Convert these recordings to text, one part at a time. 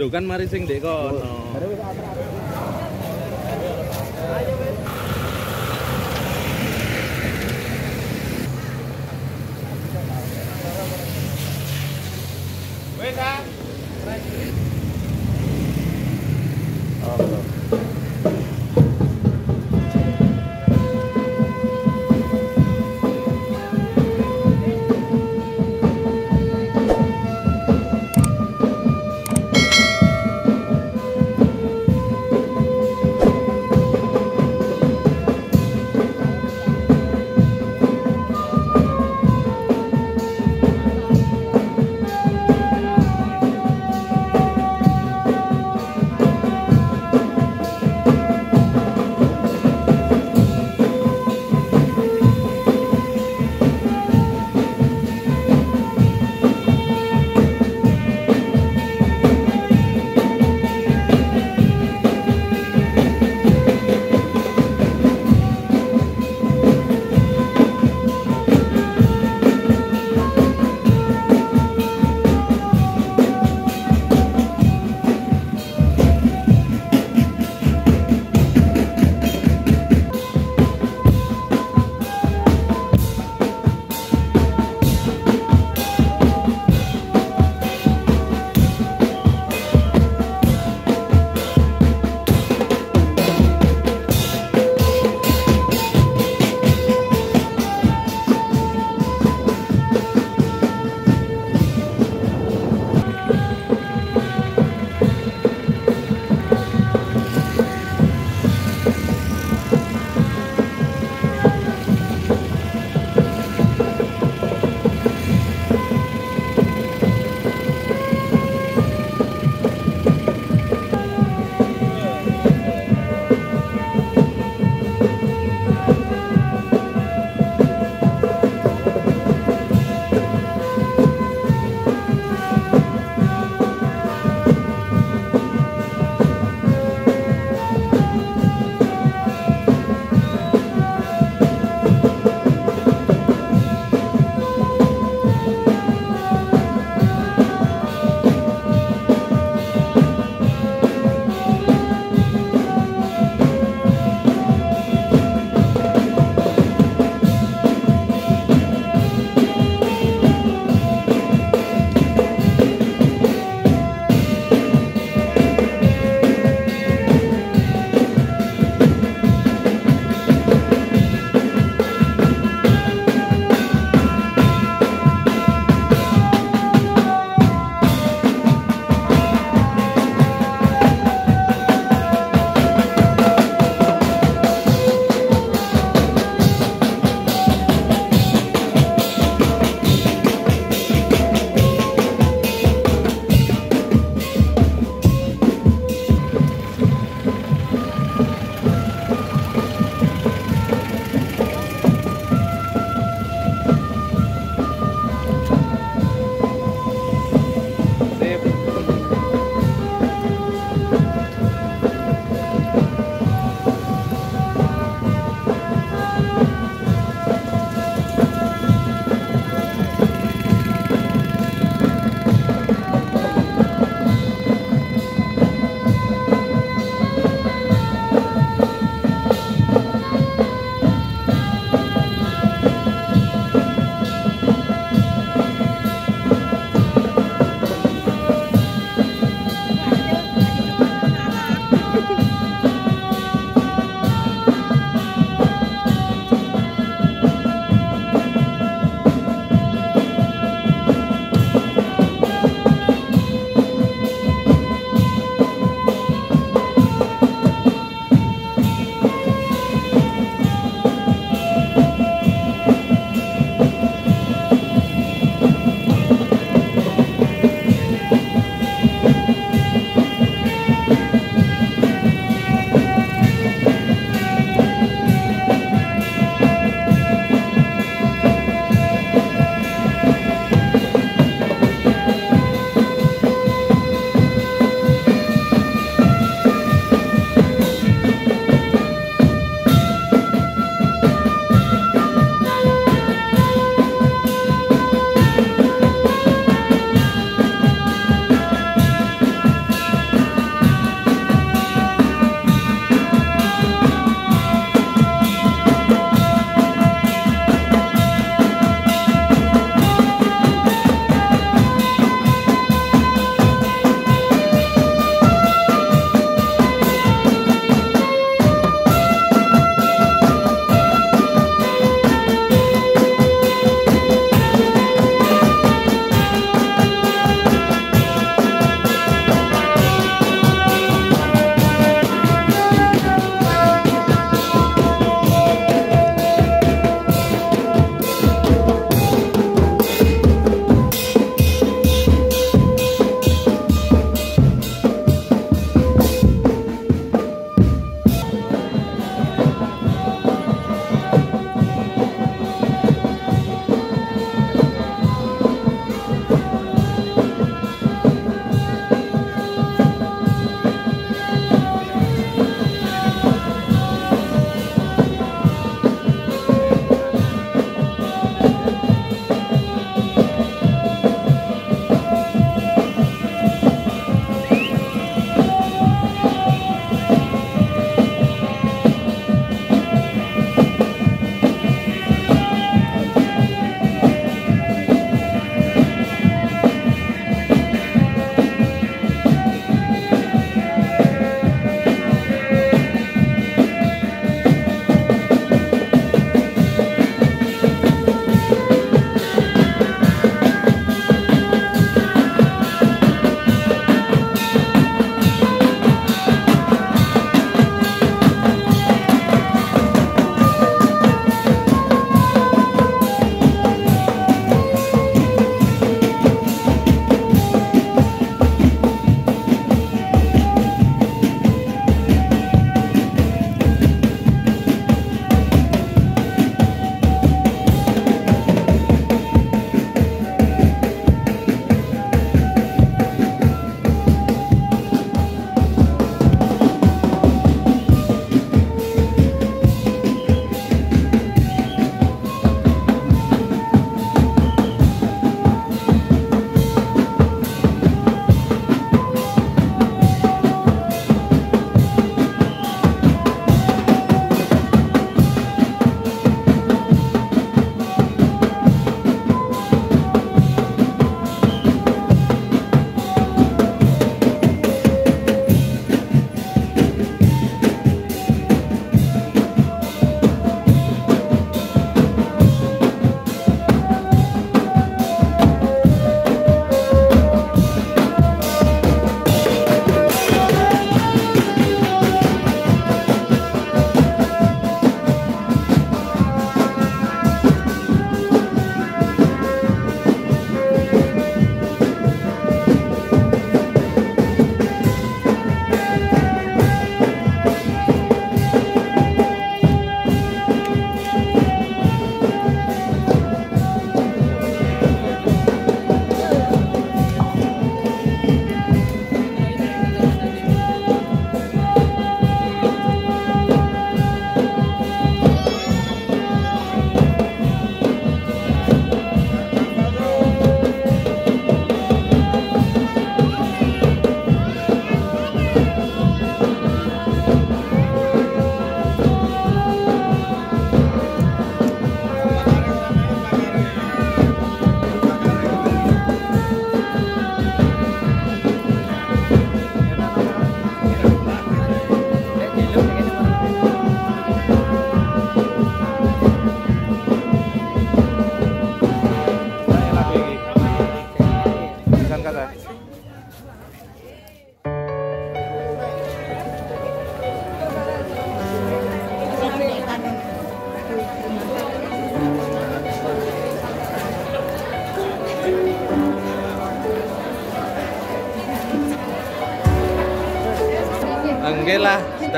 Duh kan mari sing ndek kono.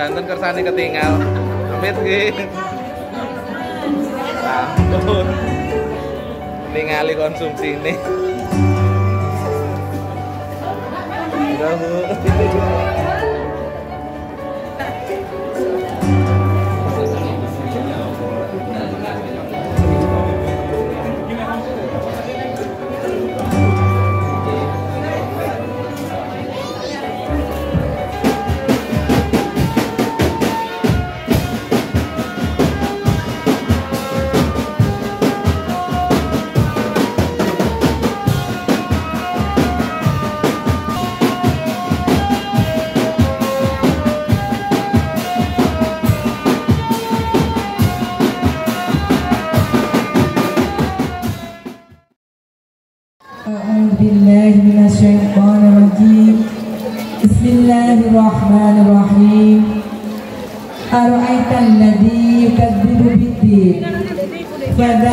danten kersane ketinggal. Amit ki. Sampun. Ningali ini. أولئك الذي يكذب بالدين. فذا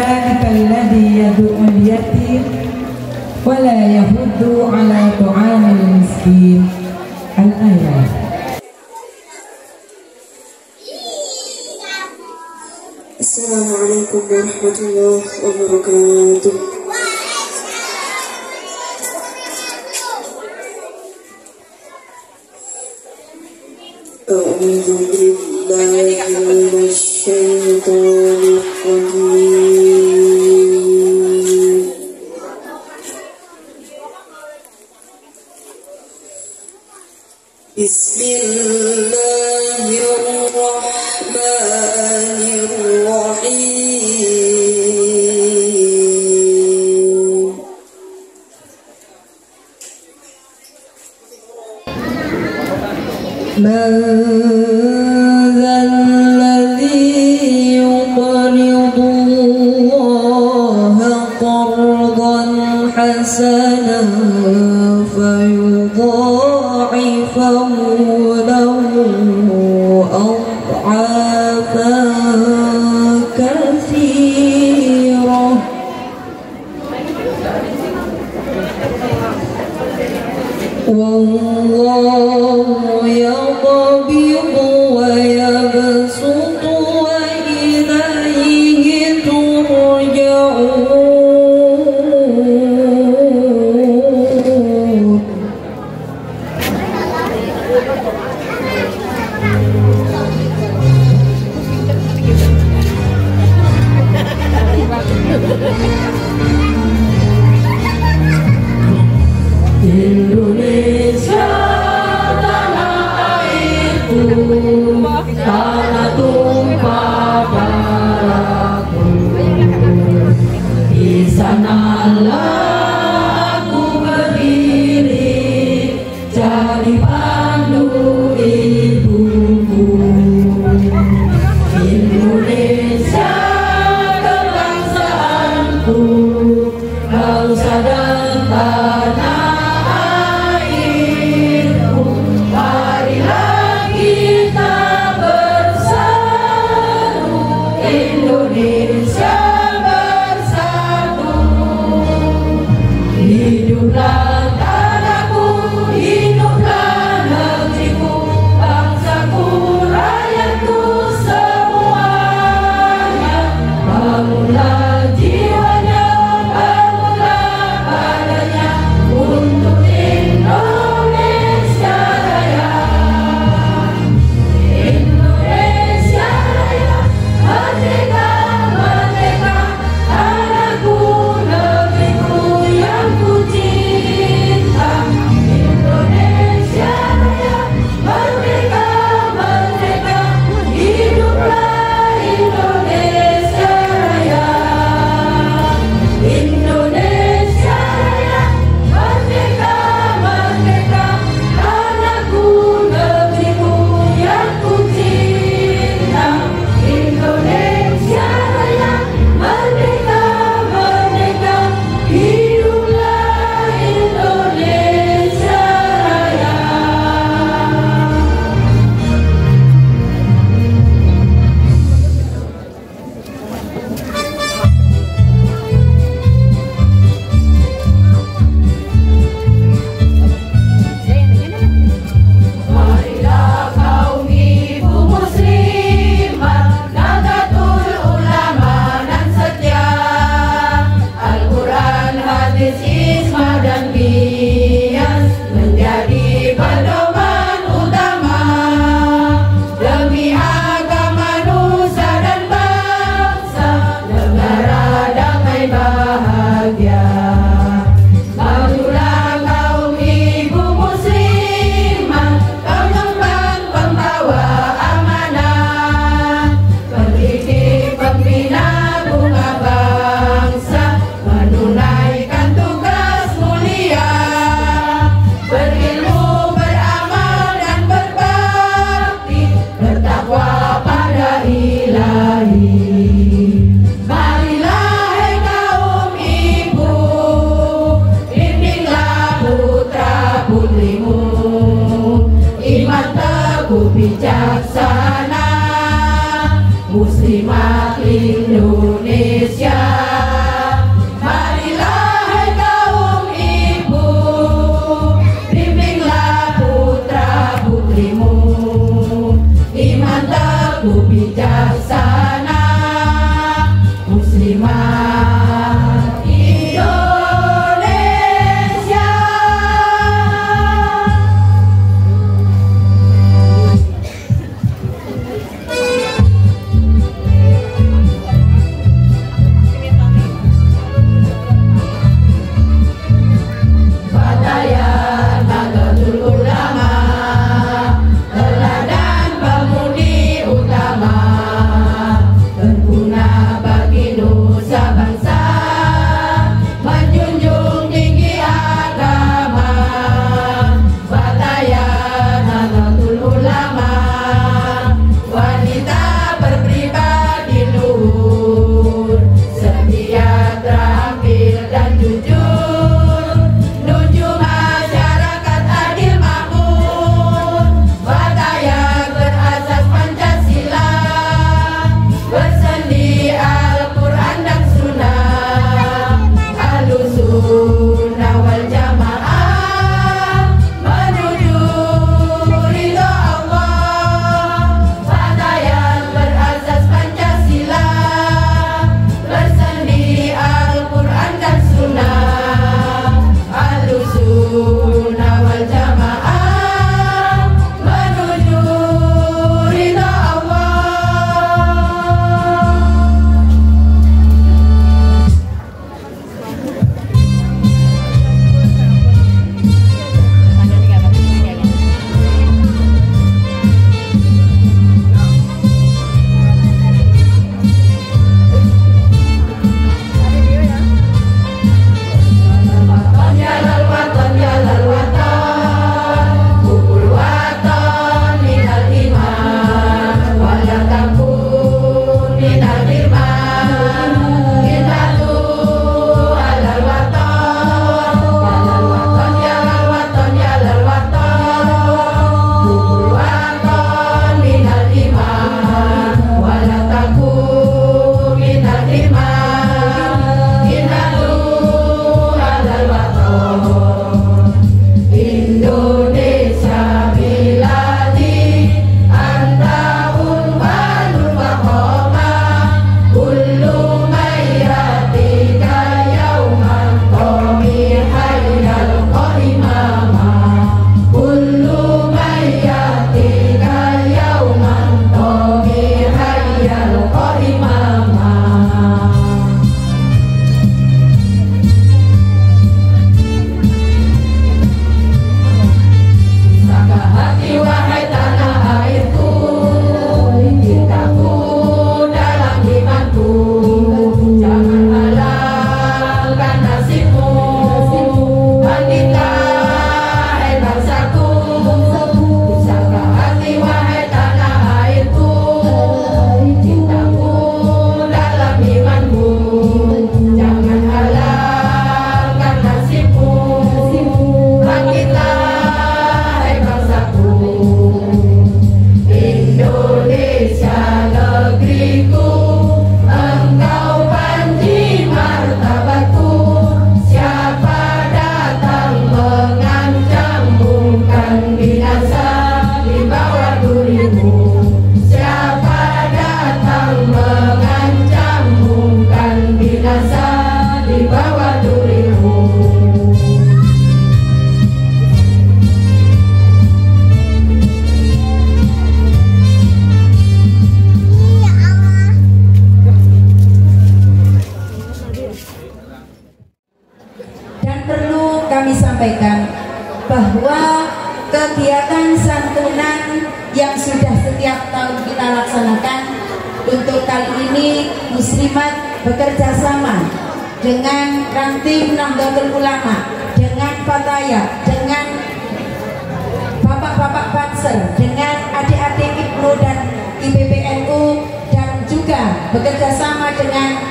bekerja sama dengan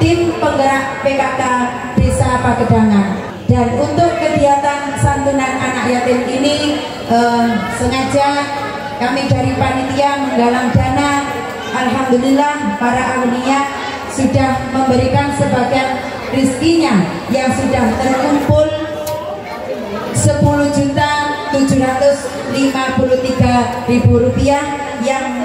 tim penggerak PKK Desa Pagedangan. Dan untuk kegiatan santunan anak yatim ini eh, sengaja kami dari panitia menggalang dana Alhamdulillah para agnia sudah memberikan sebagian rizkinya yang sudah terkumpul 10 juta 753 ribu rupiah yang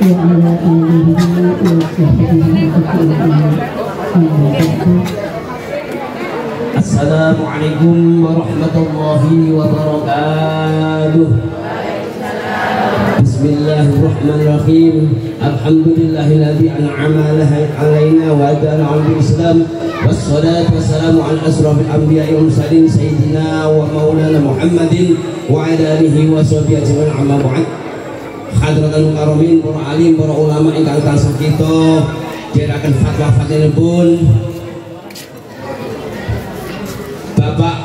ala sayyidina Muhammadin wa ala alihi wa sahbihi ajma'in. Amma ba'du. Assalamualaikum warahmatullahi wabarakatuh Bismillahirrahmanirrahim Alhamdulillahilladzi an'ama alaina wa adana al islam Wassalatu wassalamu ala asrafil anbiya'i wal mursalin Sayyidina wa maulana Muhammadin Wa ala alihi Hadratul Mukarramin, para alim, para ulama ingkang tansah kita. Jerakan fatwa-fatwa pun. Bapak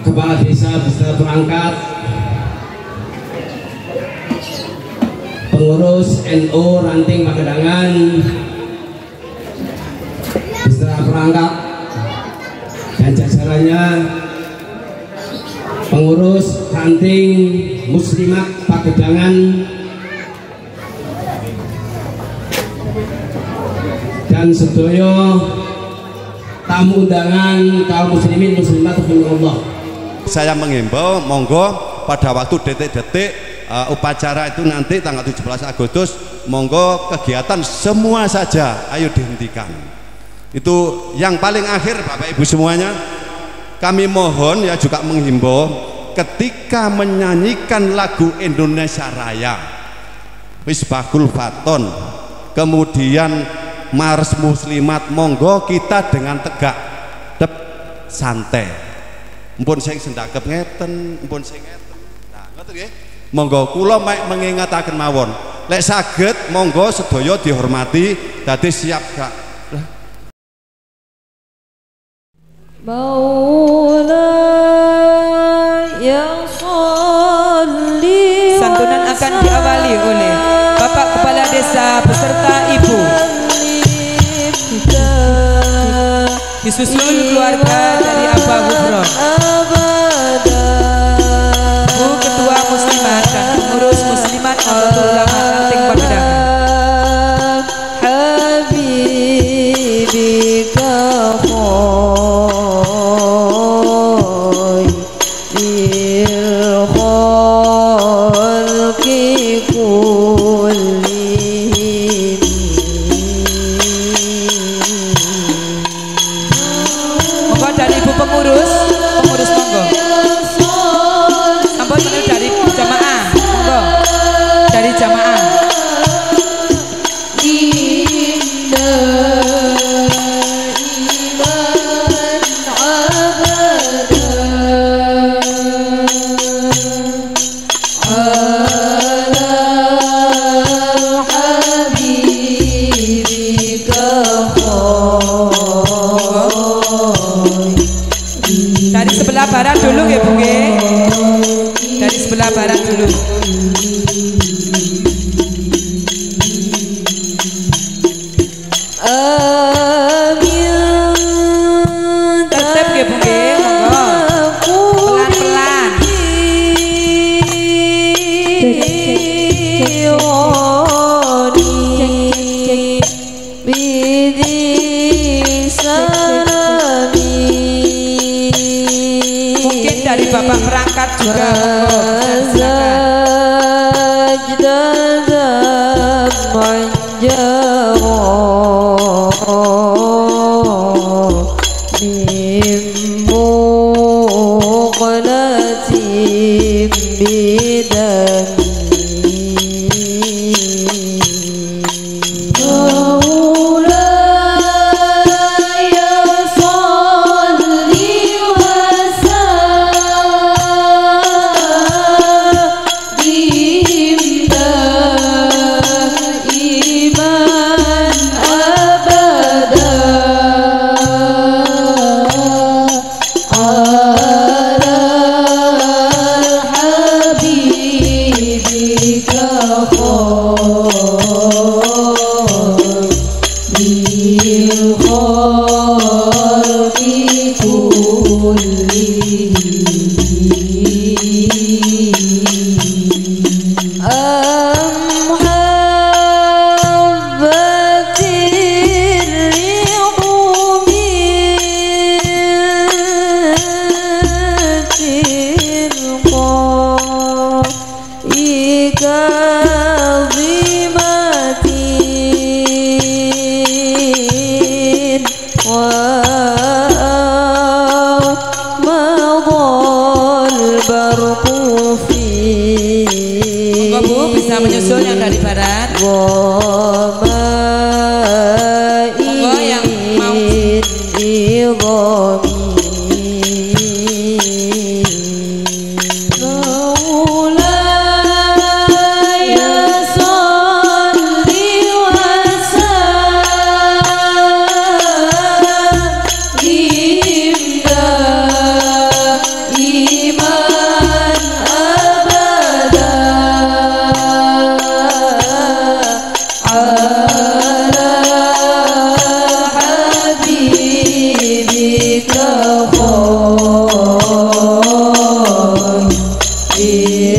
Kepala Desa bisa berangkat. Pengurus NU Ranting Pagedangan bisa berangkat. Dan jajarannya Pengurus Ranting Muslimat Pagedangan. Dan sedoyo tamu undangan kaum muslimin muslimat Allah. saya menghimbau monggo pada waktu detik-detik uh, upacara itu nanti tanggal 17 Agustus monggo kegiatan semua saja ayo dihentikan. Itu yang paling akhir Bapak Ibu semuanya kami mohon ya juga menghimbau ketika menyanyikan lagu Indonesia Raya Misbahul Faton kemudian Mars Muslimat monggo kita dengan tegak dep santai. Mpun sing sendakep ngeten mpun sing ngeten. Nah ngoten nggih. Monggo kula mek mengingataken mawon. Lek saged monggo sedaya dihormati dadi siap gak Santunan akan diawali oleh Bapak Kepala Desa beserta Ibu. Disusul keluarga dari Abah Gufron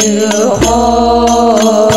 chữ hồn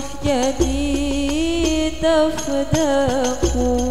صح يدي تفدقون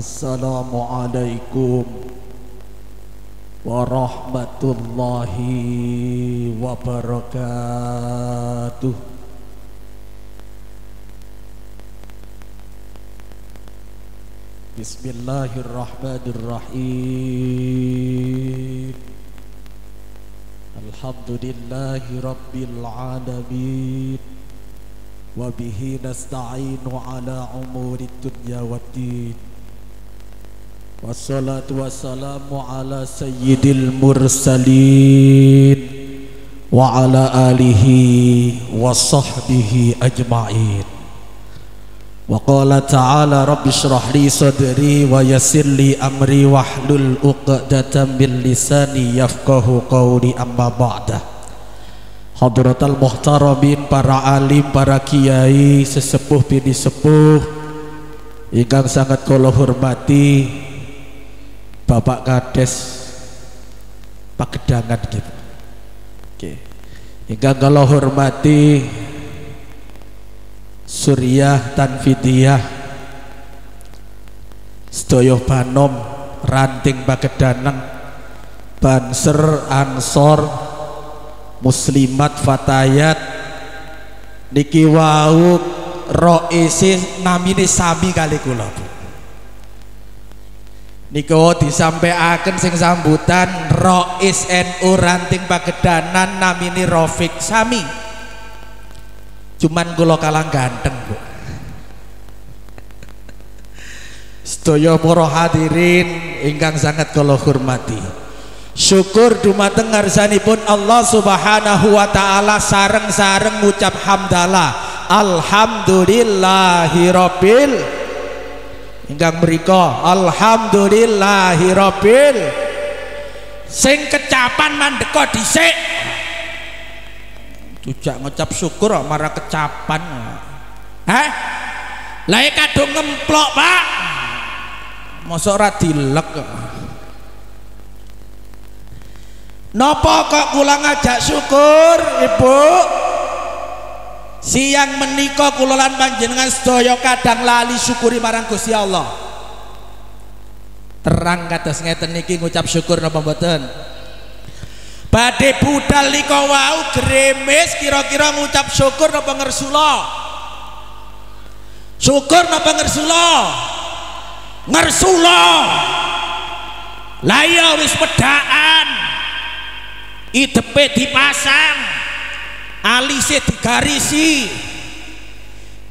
Assalamualaikum warahmatullahi wabarakatuh. Bismillahirrahmanirrahim. Alhamdulillahi Rabbil Alamin. Wabihi nasta'inu ala umuri dunya wa din. Wassalatu wassalamu ala sayyidil mursalin Wa ala alihi wa sahbihi ajma'in. Wa qala ta'ala rabbi syrah li sadri wa yassir li amri wa hlul uqdatan min lisani yafqahu qawli. Amma ba'da. Hadratal muhtaramin para alim para kiai sesepuh bini sepuh Ingkang sangat kula hormati Bapak Kades Pagedangan gitu Oke. Ingkang kula hormati Suryah Tanfidiyah Sedaya Banom Ranting Pagedangan Banser Ansor muslimat fatayat niki wau roisi namine sami kali kula Niko disampaikan sing sambutan Rois NU Ranting Pagedanan namini Rofik Sami. Cuman kula kalah ganteng Bu. Sedaya para hadirin ingkang sangat kula hormati. Syukur dumateng ngarsanipun Allah subhanahu wa ta'ala sareng-sareng ngucap hamdalah. Alhamdulillahirabbil ingkang mriko alhamdulillahirabbil sing kecapan mandeka dhisik. Tujak ngucap syukur marah kecapan. Heh lah kadung ngemplok Pak. Mosok ora Napa kok kula ngajak syukur, Ibu? Siang menika kula lan panjenengan sedaya kadang lali syukuri marang Gusti Allah. Terang kados ngeten niki ngucap syukur napa mboten? Badhe budal nika wau gremes kira-kira ngucap syukur napa ngersula? Syukur napa ngersula? Ngersula. Lah iya wis pedaan idepe dipasang alise digarisi.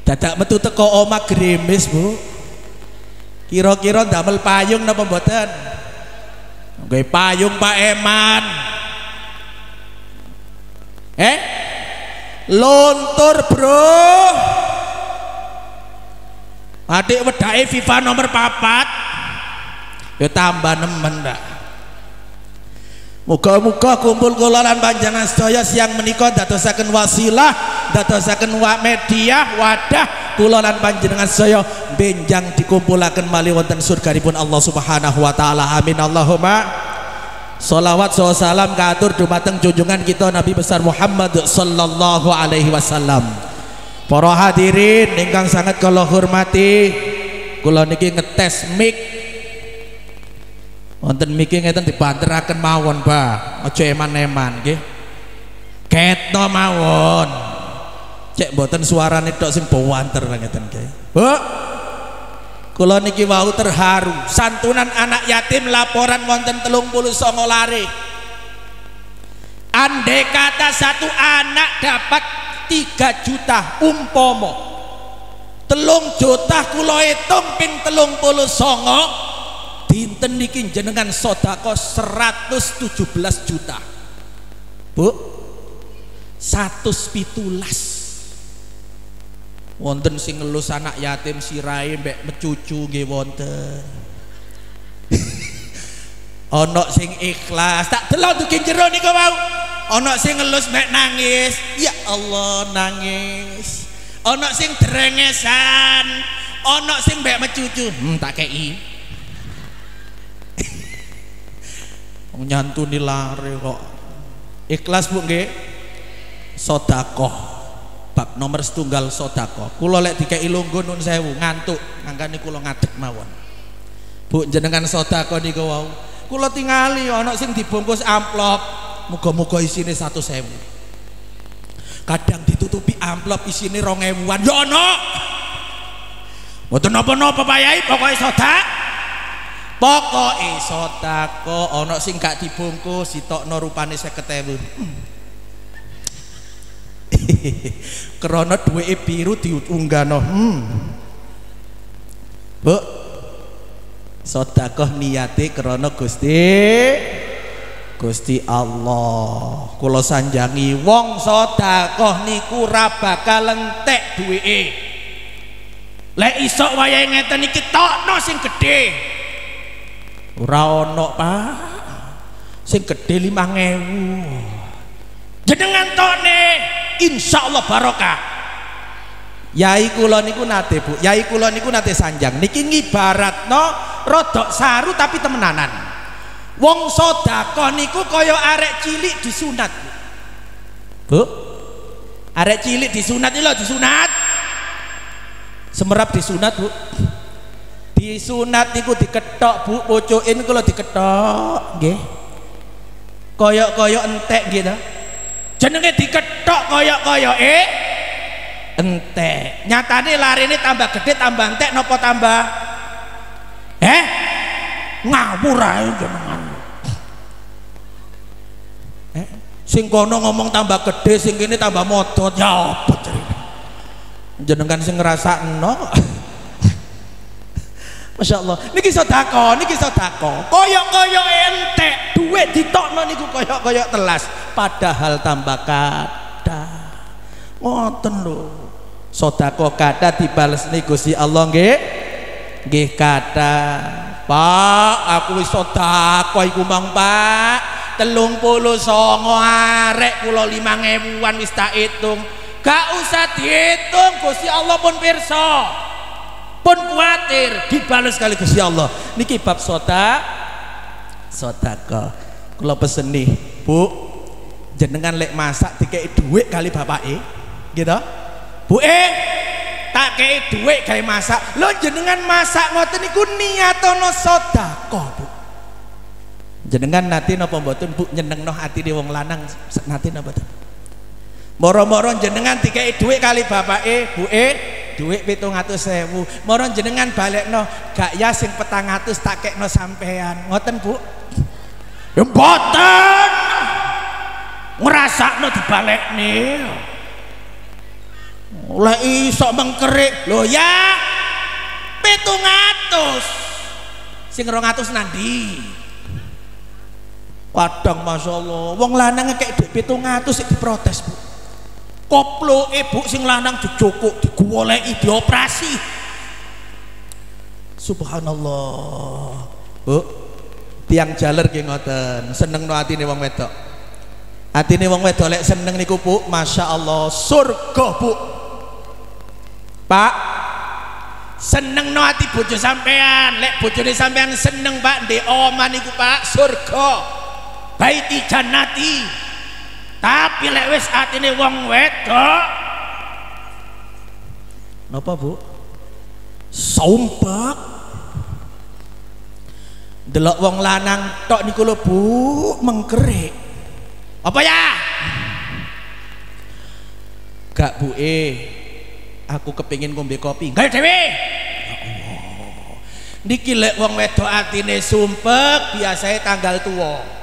Dadak metu teko oma gremes bu. Kira-kira damel payung napa mboten? Nggih payung Pak Eman. Eh? Lontur bro. Adik wedake FIFA nomor papat. Ya tambah nemen dah Muga-muga kumpul kula lan panjenengan sedaya siang menika dadosaken wasilah, dadosaken wa media wadah kula lan panjenengan sedaya benjang dikumpulaken malih wonten surganipun Allah Subhanahu wa taala. Amin Allahumma. Salawat salam katur dumateng junjungan kita Nabi besar Muhammad sallallahu alaihi wasallam. Para hadirin ingkang sangat kula hormati, kula niki ngetes mic wonten miki ngeten dibanteraken mawon Pak aja eman-eman nggih. Ketno mawon. Cek mboten suarane tok sing bawanter ngeten nggih. Bu kula niki wau terharu. Santunan anak yatim laporan wonten telung puluh songo lari kata satu anak dapat tiga juta umpomo telung juta kula hitung ping telung puluh songo dinten niki jenengan sodako 117 juta. Bu 117 wonten sing ngelus anak yatim sirai mbek mecucu nggih wonten. Ana sing ikhlas tak delok tuh jero niku mau ana sing ngelus mbek nangis ya Allah nangis. Ana sing drengesan ana sing mbek mecucu hmm tak kei nyantuni lare kok. Ikhlas bu nggih? Sodakoh bab nomor setunggal sodakoh kulo lek dikai lungguh nun sewu ngantuk. Angkane kulo ngadeg mawon. Bu jenengan sodakoh niku wau. Kulo tingali ana sing dibungkus amplop. Muga-muga satu sewu. Kadang ditutupi amplop isine rong ewuan. Ya ana! Mboten napa-napa Pak Yai pokoke sedekah ana sing gak dibungkus ditokno rupane 50.000 hmm. krana duweke biru diunggahno. Hmm. Bu. Sedekah niate krana Gusti Gusti Allah. Kula sanjangi wong sedekah niku ora bakal entek duweke lek iso wayahe ngeten iki tokno sing gedhe ora ana Pak sing gedhe 5000 jenengan tokne insyaallah barokah Yai kula niku nate Bu, yai kula niku nate sanjang. Niki ngibaratno rodok saru tapi temenanan. Wong sedekah niku kaya arek cilik disunat. Bu. Arek cilik disunat iki lho disunat. Semerap disunat, Bu. Disunat niku diketok, Bu, pucuke niku lho diketok, nggih. Kaya-kaya entek to. Jenenge diketok kaya-kaya eh entek. Nyatane lari ini tambah gede tambah entek nopo tambah? Eh ngawur ae jenengan. Eh sing kono ngomong tambah gede sing kene tambah modot. Ya apa jenengan sing ngrasakno Masya Allah, niki sodako, niki sodako. Koyok-koyok entek, duit ditokno niku koyok-koyok telas. Padahal tambah kada. Ngoten lho. Sodako kata dibales nih Gusti Allah nggih. Nggih kata Pak aku sodako iku mang Pak. telung puluh songo arek kula limang ebuan wis tak hitung. Gak usah dihitung Gusti Allah pun pirsa pun kuatir dibales kali Gusti Allah. Niki bab soda sodako. Kula pesen nih Bu. Jenengan lek masak dikei duit kali bapak e gitu Bu eh tak kei duit gawe masak. Lo jenengan masak ngoten niku niatono sedekah, Bu. Jenengan nanti napa mboten Bu? Nyenengno atine wong lanang. Nanti napa? Moro-moro jenengan dikei duit kali bapake, Bu eh duit pitung atus sewu moro jenengan balekno gak ya sing petang atus tak kekno sampean. Ngoten bu? Ya mboten. Ngerasakno dibalik nih oleh iso mengkerik. Lho ya pitung atus. Sing rong atus nandi? Padang masya Allah. Wong lanang kayak duit pitung atus diprotes bu koplo ibu sing lanang dicukuk digoleki dioperasi. Subhanallah. Bu tiang jaler ki ngoten. Seneng no atine wong wedok. Atine wong wedok lek seneng niku bu masya Allah surga bu. Pak seneng no hati bojo sampean. Lek bojone sampean seneng pak di oman niku pak surga. Baiti jannati tapi lek wis atine wong wedok. Napa bu? Sumpek delok wong lanang tok niku lho bu mengkerik apa ya? Gak bu eh aku kepingin ngombe kopi. Gak dewe niki lek wong wedok atine sumpek biasanya tanggal tua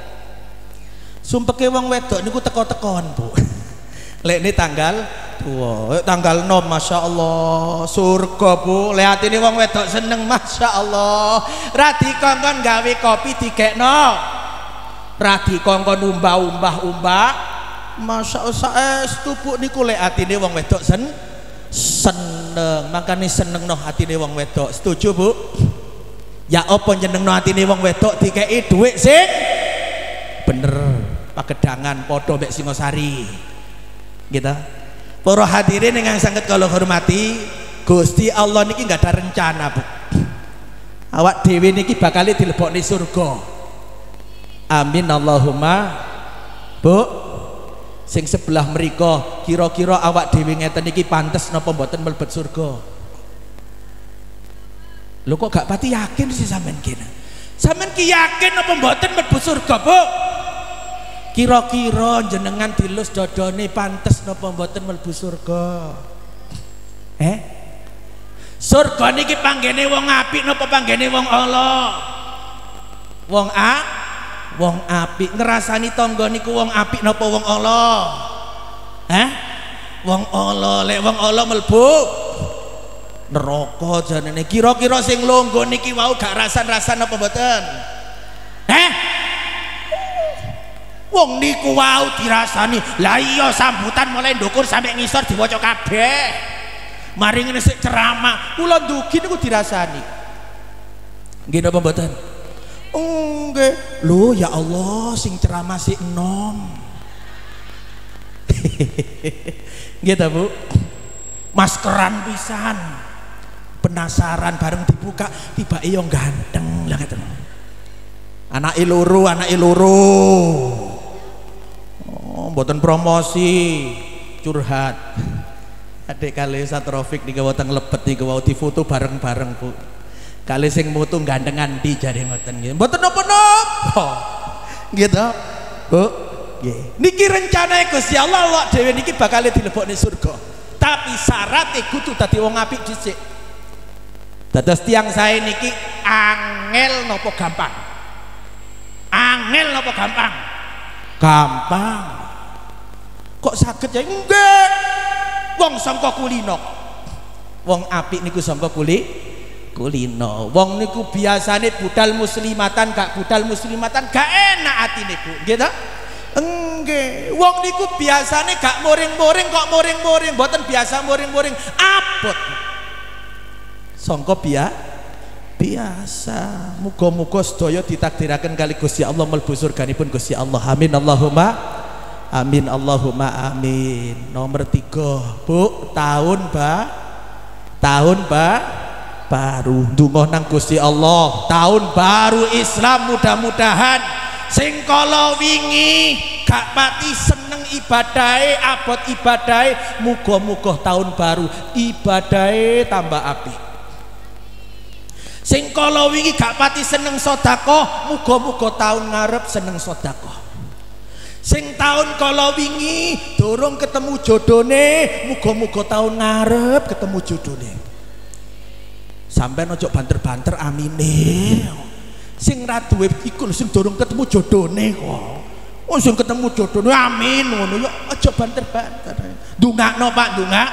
sumpeke wong wedok niku teko-tekon bu. Lek ini tanggal tua. Tanggal 6 Masya Allah. Surga bu. Lek ini wong wedok seneng Masya Allah. Radi kongkon gawe kopi dikekno. Radi kongkon umbah-umbah umbah Masya Allah saestu bu niku lek ini wong wedok sen seneng. Makanya seneng no hati wong wedok. Setuju bu? Ya apa jeneng no hati wong wedok dikei duit sing bener pagedangan podo mek singosari. Gitu. Para hadirin yang sangat kalau hormati Gusti Allah niki nggak ada rencana bu. Awak dewi niki bakal dilebok di surga. Amin Allahumma. Bu sing sebelah mereka kira-kira awak dewi ngeten iki pantes napa mboten mlebet surga? Lho kok gak pati yakin sih sampean kene? Sampean ki yakin napa mboten mlebu surga bu kira-kira jenengan dilus dodone pantes napa mboten mlebu surga? Eh? Surga niki panggene wong apik napa panggene wong Allah wong a wong apik. Ngerasani tangga niku wong apik napa wong ala? Hah? Wong ala lek wong ala mlebu neraka janene. Kira-kira sing longgo niki wau gak rasan-rasan apa mboten? Eh? Wong niku wau dirasani. Lah iya sambutan mulai ndukur sampai ngisor diwaca kabeh. Mari ngene sik ceramah, kula ndugi niku dirasani. Nggih napa mboten? Nggih. Lho ya Allah sing ceramah sik enom. Nggih ta, Bu? Maskeran pisan. Penasaran bareng dibuka tiba iyo ganteng lah ngeten. Anak loro, anak loro. Oh, mboten promosi, curhat. Adik kali Satrofik nih wonten lebet nih wau difoto bareng-bareng, Bu. Kali sing mutu gandengan di jari ngoten nggih. Mboten napa-napa. Gitu. Bu. Niki rencana Gusti Allah awak dhewe niki bakal dilebokne surga. Tapi syaratnya kudu dadi wong apik dhisik. Dados tiang saya niki angel nopo gampang? Angel nopo gampang? Gampang. Kok sakit ya? Enggak. Wong sangka kulino. Wong apik niku sangka kuli kulino. Wong niku biasane budal muslimatan gak budal muslimatan gak enak atine Bu. Nggih ta? Enggak. Wong niku biasane gak moring-moring kok moring-moring, mboten biasa moring-moring. Apot. Sangka biya biasa. Muga-muga sedaya ditakdiraken kali Gusti Allah mlebu surganipun Gusti Allah. Amin Allahumma Amin Allahumma amin. Nomor tiga, Bu, tahun ba tahun ba baru ndonga nang Gusti Allah. Tahun baru Islam mudah-mudahan sing kala wingi gak pati seneng ibadahe, abot ibadahe, muga-muga tahun baru ibadahe tambah apik. Sing kala wingi gak pati seneng sedekah, muga-muga tahun ngarep seneng sedekah. Sing tahun kala wingi durung ketemu jodone, muga-muga tahun ngarep ketemu jodone. Sampai ojo banter-banter amine. Sing ra duwe iku sing durung ketemu jodone kok. Oh sing ketemu jodone amin ngono ya aja banter-banter. Dungakno Pak, dungak.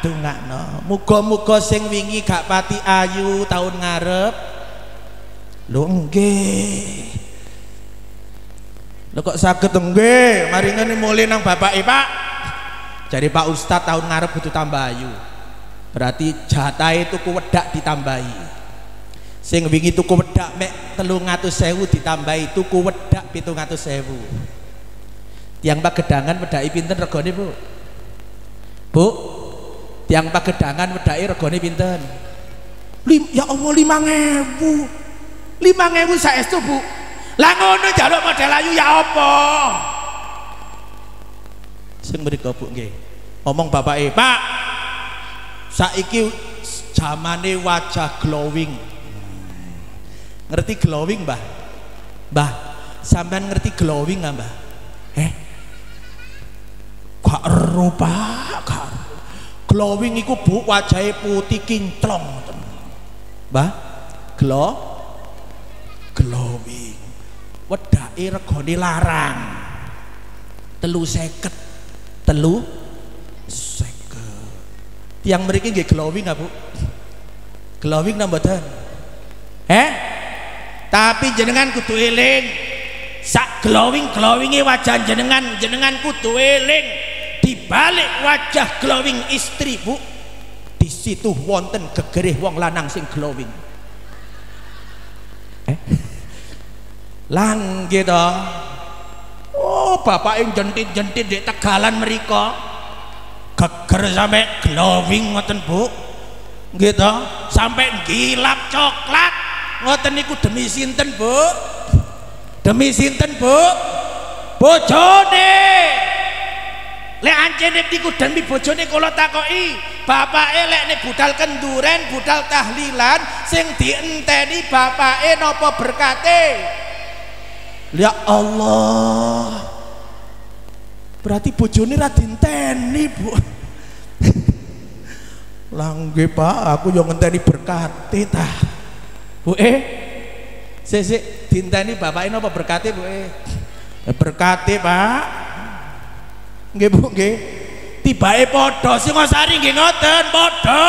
Dungakno. Muga-muga sing wingi gak pati ayu tahun ngarep. Lho nggih. Lho kok saged nggih, mari ngene mulih nang bapake Pak. Jadi Pak Ustadz tahun ngarep butuh tambah ayu. Berarti jatahe tuku wedak ditambahi. Sing wingi tuku wedak mek 300.000 ditambahi tuku wedak 700.000. Tiang Pagedangan wedaki pinten regane, Bu? Bu, tiang Pagedangan wedaki regane pinten? Lim, ya Allah 5000. 5000 saestu, Bu. Lah ngono jaluk model ayu ya apa? Sing mriko Bu nggih. Ngomong bapake, Pak. Saiki zamane wajah glowing. Ngerti glowing, Mbah? Mbah, sampean ngerti glowing nggak, Mbah? Eh? Gak ero, Pak. Glowing iku Bu wajahe putih kinclong. Mbah, glow glowing wedake regane larang. Telu seket. Telu seket. Tiang mriki nggih glowing nggak bu glowing nggak mboten eh tapi jenengan kudu eling. Sak glowing glowingi wajah jenengan jenengan kudu eling. Di balik wajah glowing istri bu di situ wonten gegerih wong lanang sing glowing. Eh lang gitu. Oh bapak yang jentit-jentit di tegalan mereka. Geger sampai glowing ngoten bu. Gitu. Sampai gilap coklat. Ngoten niku demi sinten bu? Demi sinten bu? Bojone! Lek ancene niku demi bojone kula takoki. Bapake lek nek budal kenduren budal tahlilan sing dienteni bapake napa berkate Ya Allah. Berarti bojone ra dinteni, Bu. Langge Pak, aku yo ngenteni berkate ta. Bu eh. Sik dinteni bapak ini apa berkati Bu? Eh, berkati, Pak. Nggih Bu, nggih. Tibake padha Singosari nggih ngoten, padha.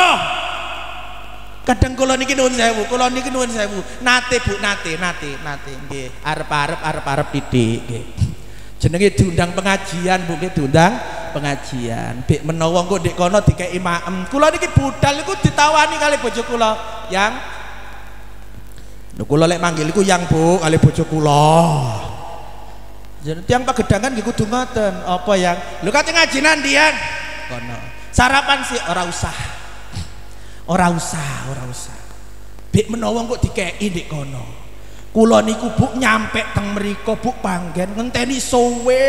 Kadang kula niki nuwun sewu, kula niki nuwun sewu. Nate Bu, nate, nate, nate nggih. Arep-arep arep-arep didik nggih. Jenenge diundang pengajian Bu, nggih diundang pengajian. Bik menawa engko ndek kono dikeki maem. Kula niki budal iku ditawani kali bojo kula. Yang kula lek manggil iku yang Bu kali bojo kula. Jadi tiang pagedangan nggih kudu ngoten. Apa yang? Lho kate ngajinan dian. Kono. Sarapan sih ora usah. Ora usah, ora usah. Bik menawa kok dikeki ndek kono. Kula niku Bu nyampe teng mriku Bu panggen ngenteni sowe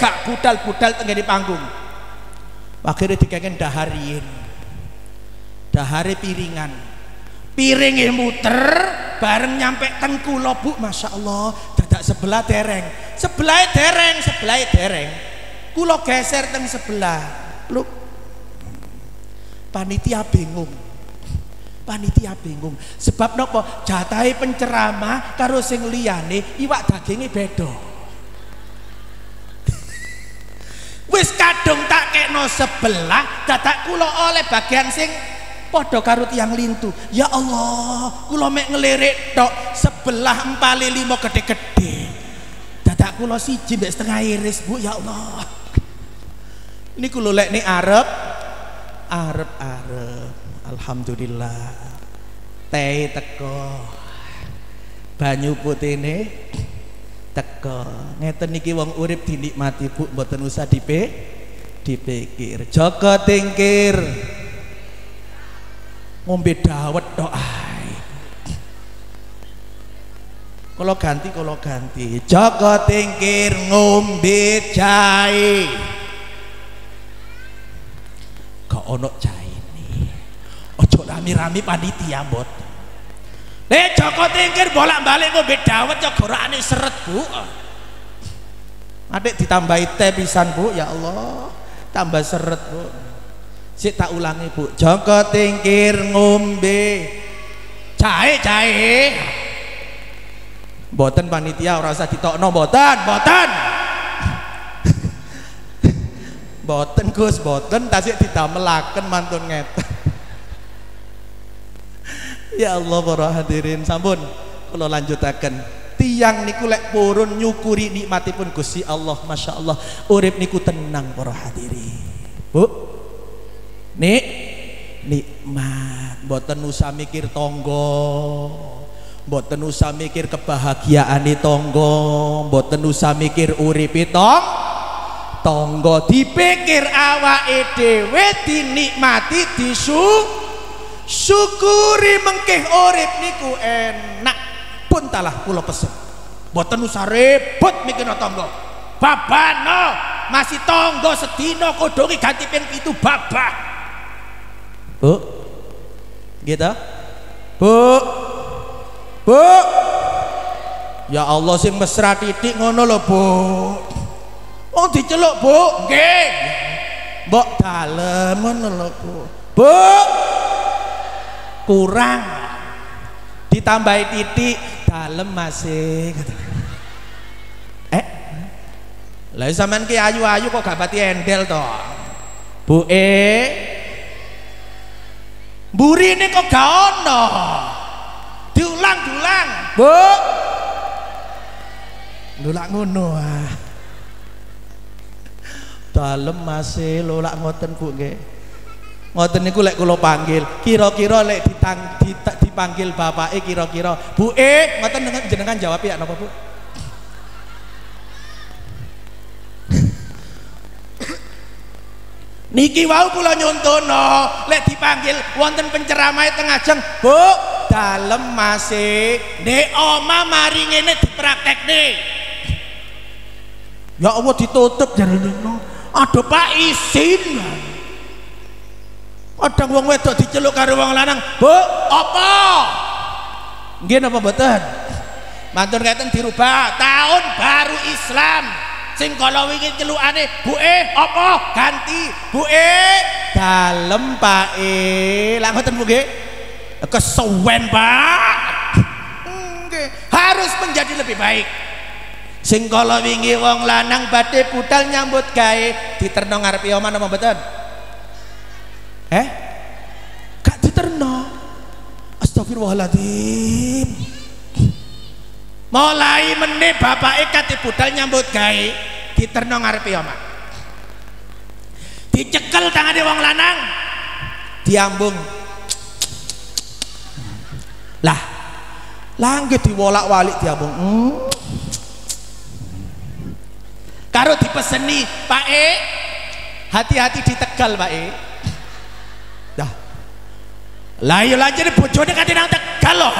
gak budal-budal teng di panggung. Akhirnya dikeken daharin. Dahare piringan. Piringnya muter bareng nyampe teng kula Bu Masya Allah dadak sebelah dereng. Sebelah dereng, sebelah dereng. Kula geser teng sebelah. Lu panitia bingung panitia bingung. Sebab nopo? Jatahe penceramah karo sing liyane iwak daginge beda. Wis kadung tak kekno sebelah dadak kula oleh bagian sing padha karo tiang lintu. Ya Allah kula mek ngelirik tok sebelah empale limo gede-gede dadak kula siji mbek setengah iris Bu ya Allah. Ini kula lek nih arep arep arep Alhamdulillah. Teh teko banyu putih teko ngeten niki wong urip dinikmati bu mboten usah dipe dipikir. Joko tingkir. Ngombe dawet ae. Kalau ganti kalau ganti. Joko tingkir ngombe jahe. Kok ono ojo rami-rami panitia mbot Eh Joko Tingkir bolak-balik ngombe dawet ya gorane seret, Bu. Adik ditambahi teh pisan, Bu. Ya Allah, tambah seret, Bu. Sik tak ulangi, Bu. Joko Tingkir ngombe jahe-jahe. Boten panitia ora usah ditokno, boten, boten. boten Gus, boten tasik didamelaken mantun ngeten. Ya Allah para hadirin sampun. Kula lanjutaken. Tiang niku lek purun nyukuri nikmatipun Gusti Allah Masya Allah urip niku tenang para hadirin. Bu nik nikmat. Mboten usah mikir tonggo. Mboten usah mikir kebahagiaan di tonggo. Mboten usah mikir uripi tong tonggo. Dipikir awake dhewe dinikmati disu syukuri mengkeh urip niku enak. Pun talah kula pesen. Boten usah repot mikirno tangga babano masih tangga sedina kodongi ganti ping pitu babah. Bu gitu Bu Bu. Ya Allah sing mesra titik ngono lho Bu. Oh diceluk Bu. Nggih. Mbok dalem ngono lho Bu. Bu kurang. Ditambahi titik dalam masih. Eh? Lah sampean ki ayu-ayu kok gak pati endel to? Bu E. Ini kok gak ono? Diulang diulang Bu. Lulak ngono ah. Dalem masih lulak ngoten Bu nggih ngoten niku lek kula panggil. Kira-kira lek ditang, dipanggil bapake kira-kira. Bu E ngoten dengan jenengan jawab ya napa Bu? Niki wau kula nyontono lek dipanggil wonten penceramah tengah jeng Bu dalem masih. Nek oma mari ngene dipraktekne. Ya Allah ditutup jarene. Aduh Pak izin Kadang wong wedok diceluk karo wong lanang, "Bu, apa?" Nggih napa mboten? Mantun ngeten dirubah tahun baru Islam. Sing kala wingi celukane, "Bu eh, apa?" Ganti, "Bu eh, dalem Pak eh." Lah ngoten Bu nggih. Kesuwen, Pak. Nggih. Harus menjadi lebih baik sing kala wingi wong lanang badhe budal nyambut gawe diterno ngarepe omah napa mboten eh? Gak diterno. Astagfirullahaladzim. Mulai meneh bapak kate budal nyambut gawe. Diterno ngarepe omah dicekel tangane wong lanang. Diambung. Lah langge diwolak-walik diambung. Hmm. karo dipeseni Pak E. Hati-hati di Tegal Pak E lah iya lanjut bojone kan nang Tegal loh.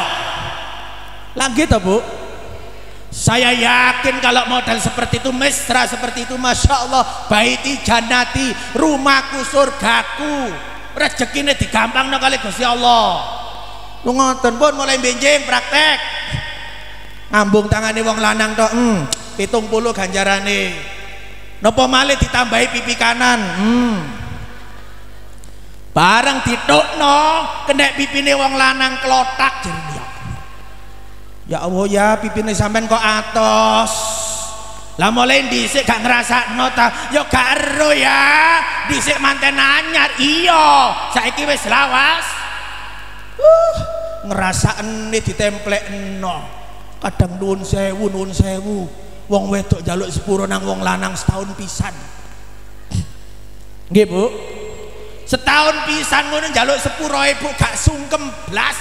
Langge to Bu? Saya yakin kalau model seperti itu mesra seperti itu Masya Allah baiti janati rumahku surgaku rezekinya digampang no kali Gusti Allah. Lu ngoten pun mulai benjing praktek. Ngambung tangane wong lanang tok hmm pitung puluh ganjarane. Nopo malih ditambahi pipi kanan hmm bareng ditukno kena pipine wong lanang kelotak dia. Ya Allah ya pipine sampean kok atos. Lah mulai dhisik gak ngerasa ta? Ya gak ero ya. Dhisik manten anyar iya. Saiki wis lawas. Uh, ngerasakne ditemplekno. Kadang nuwun sewu nuwun sewu. Wong wedok jaluk sepuro nang wong lanang setahun pisan. Nggih setahun pisan ngono jaluk sepuro ibu gak sungkem blas.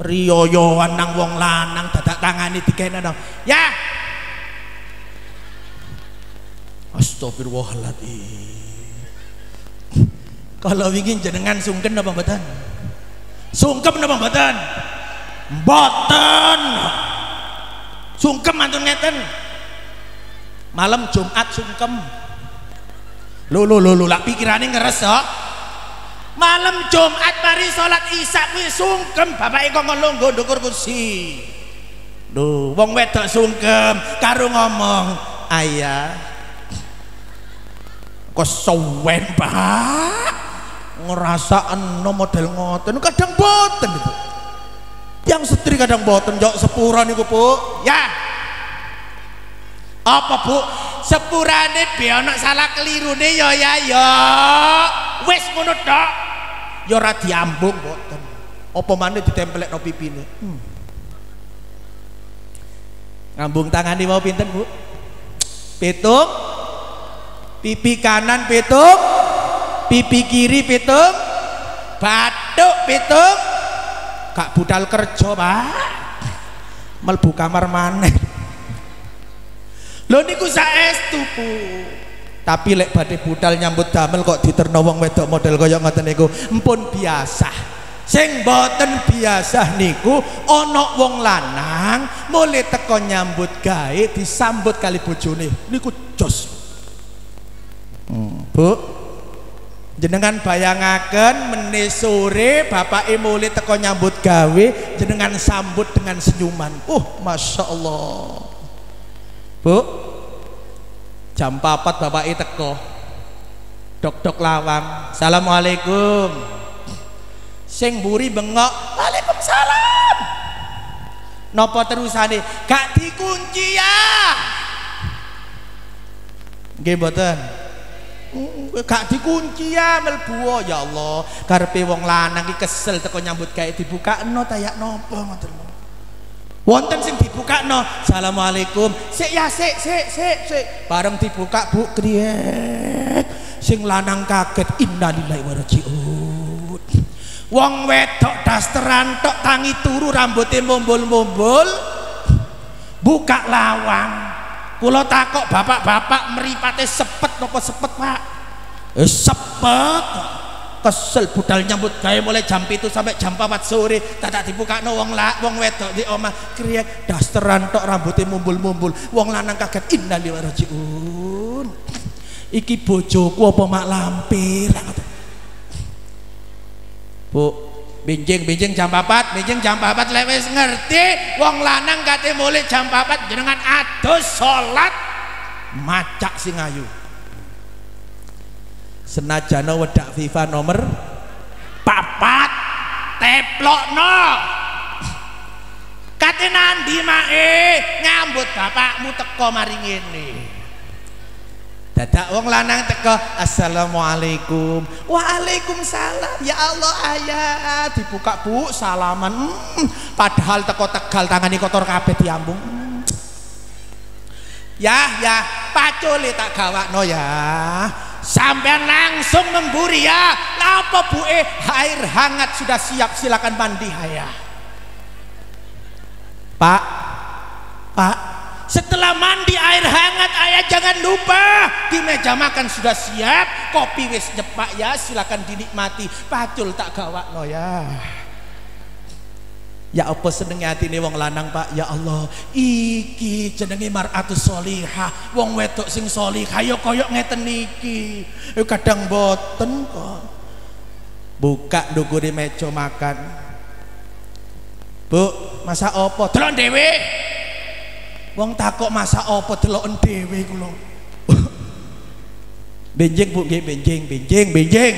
Riyoyoan nang wong lanang dadak tangane dikene ya. Astagfirullahaladzim. Kalau ingin jenengan sungken apa mboten? Sungkem apa mboten? Mboten. Sungkem mantun ngeten. Malam Jumat sungkem lho lho lho lho lak pikirane ngeres kok malam Jumat mari salat Isya kuwi sungkem. Bapake kok ngelungguh ndukur kursi. Lho wong wedok sungkem karo ngomong ayah kesuwen pak? Ngerasa eno model ngoten. Kadang boten yang setri kadang boten jauh sepuran itu bu. Ya apa bu? Sepurane biono salah keliru nih ya ya ya. Wes ngono tok. Ya ora diambung boten apa mana ditempelek no pipine? Hmm. ngambung di mau pinten bu? Pitung. Pipi kanan pitung. Pipi kiri pitung. Batuk pitung. Gak budal kerja pak. Melbu kamar maneh lho niku saestu Bu? Tapi lek badhe budal nyambut damel kok diterno wong wedok model kaya ngoten niku empun biasa sing boten biasa niku ana wong lanang mulai teko nyambut gawe disambut kali bojone. Niku jos. Hmm. Bu jenengan bayangaken meneh sore bapak mulai teko nyambut gawe jenengan sambut dengan senyuman. Uh Masya Allah Bu jam 4 bapak teko. Dok dok lawang. Assalamualaikum. Sing buri bengok. Waalaikumsalam. Nopo terusane? Gak dikunci ya. Nggih mboten. Gak dikunci ya melbu ya Allah. Karepe wong lanang kesel teko nyambut gawe dibukakno ta ya nopo ngoten wonten sing dibukakno Assalamualaikum. Sik ya sik sik sik sik. Bareng dibuka Bu kriek sing lanang kaget innalillahi wa rajiun. Wong wedok dasteran tok tangi turu rambutnya mumbul-mumbul buka lawang. Kula takok bapak-bapak meripate sepet nopo sepet pak? Eh, sepet kesel budal nyambut gawe mulai jam itu sampai jam 4 sore. Tak dibuka no wong la, wong wedok di omah. Kriek dasteran tok rambutnya mumbul-mumbul. Wong lanang kaget innalillahi wa rajiun. Iki bojoku apa mak? Lampir. Bu benjing benjing jam 4 benjing jam 4 lewes ngerti wong lanang kate mulai jam 4 jenengan adus salat macak sing ayu senajana wedak FIFA nomor papat. Teplokno. Ate nandi mae? Nyambut bapakmu teko mari ngene. Dadak wong lanang teko Assalamualaikum. Waalaikumsalam. Ya Allah ayah. Dibuka bu salaman. Hmm, Padahal teko tegal tangani kotor kabeh diambung. Hmm. Ya ya paculi tak gawakno ya Sampean langsung memburi ya. Lapa bu eh air hangat sudah siap silakan mandi ya Pak. Pak. Setelah mandi air hangat ayah jangan lupa. Di meja makan sudah siap. Kopi wis nyepak ya silakan dinikmati. Pacul tak gawak no ya Ya apa seneng hati ini wong lanang pak? Ya Allah Iki jenengi mar'atus solihah Wong wedok sing solihah Ya koyok ngeten iki. Ya Kadang boten kok. Buka duguri meja makan. Bu masa apa? Delon dewe Wong takok masa apa deloken dhewe kula. benjing Bu benjing, benjing, benjing.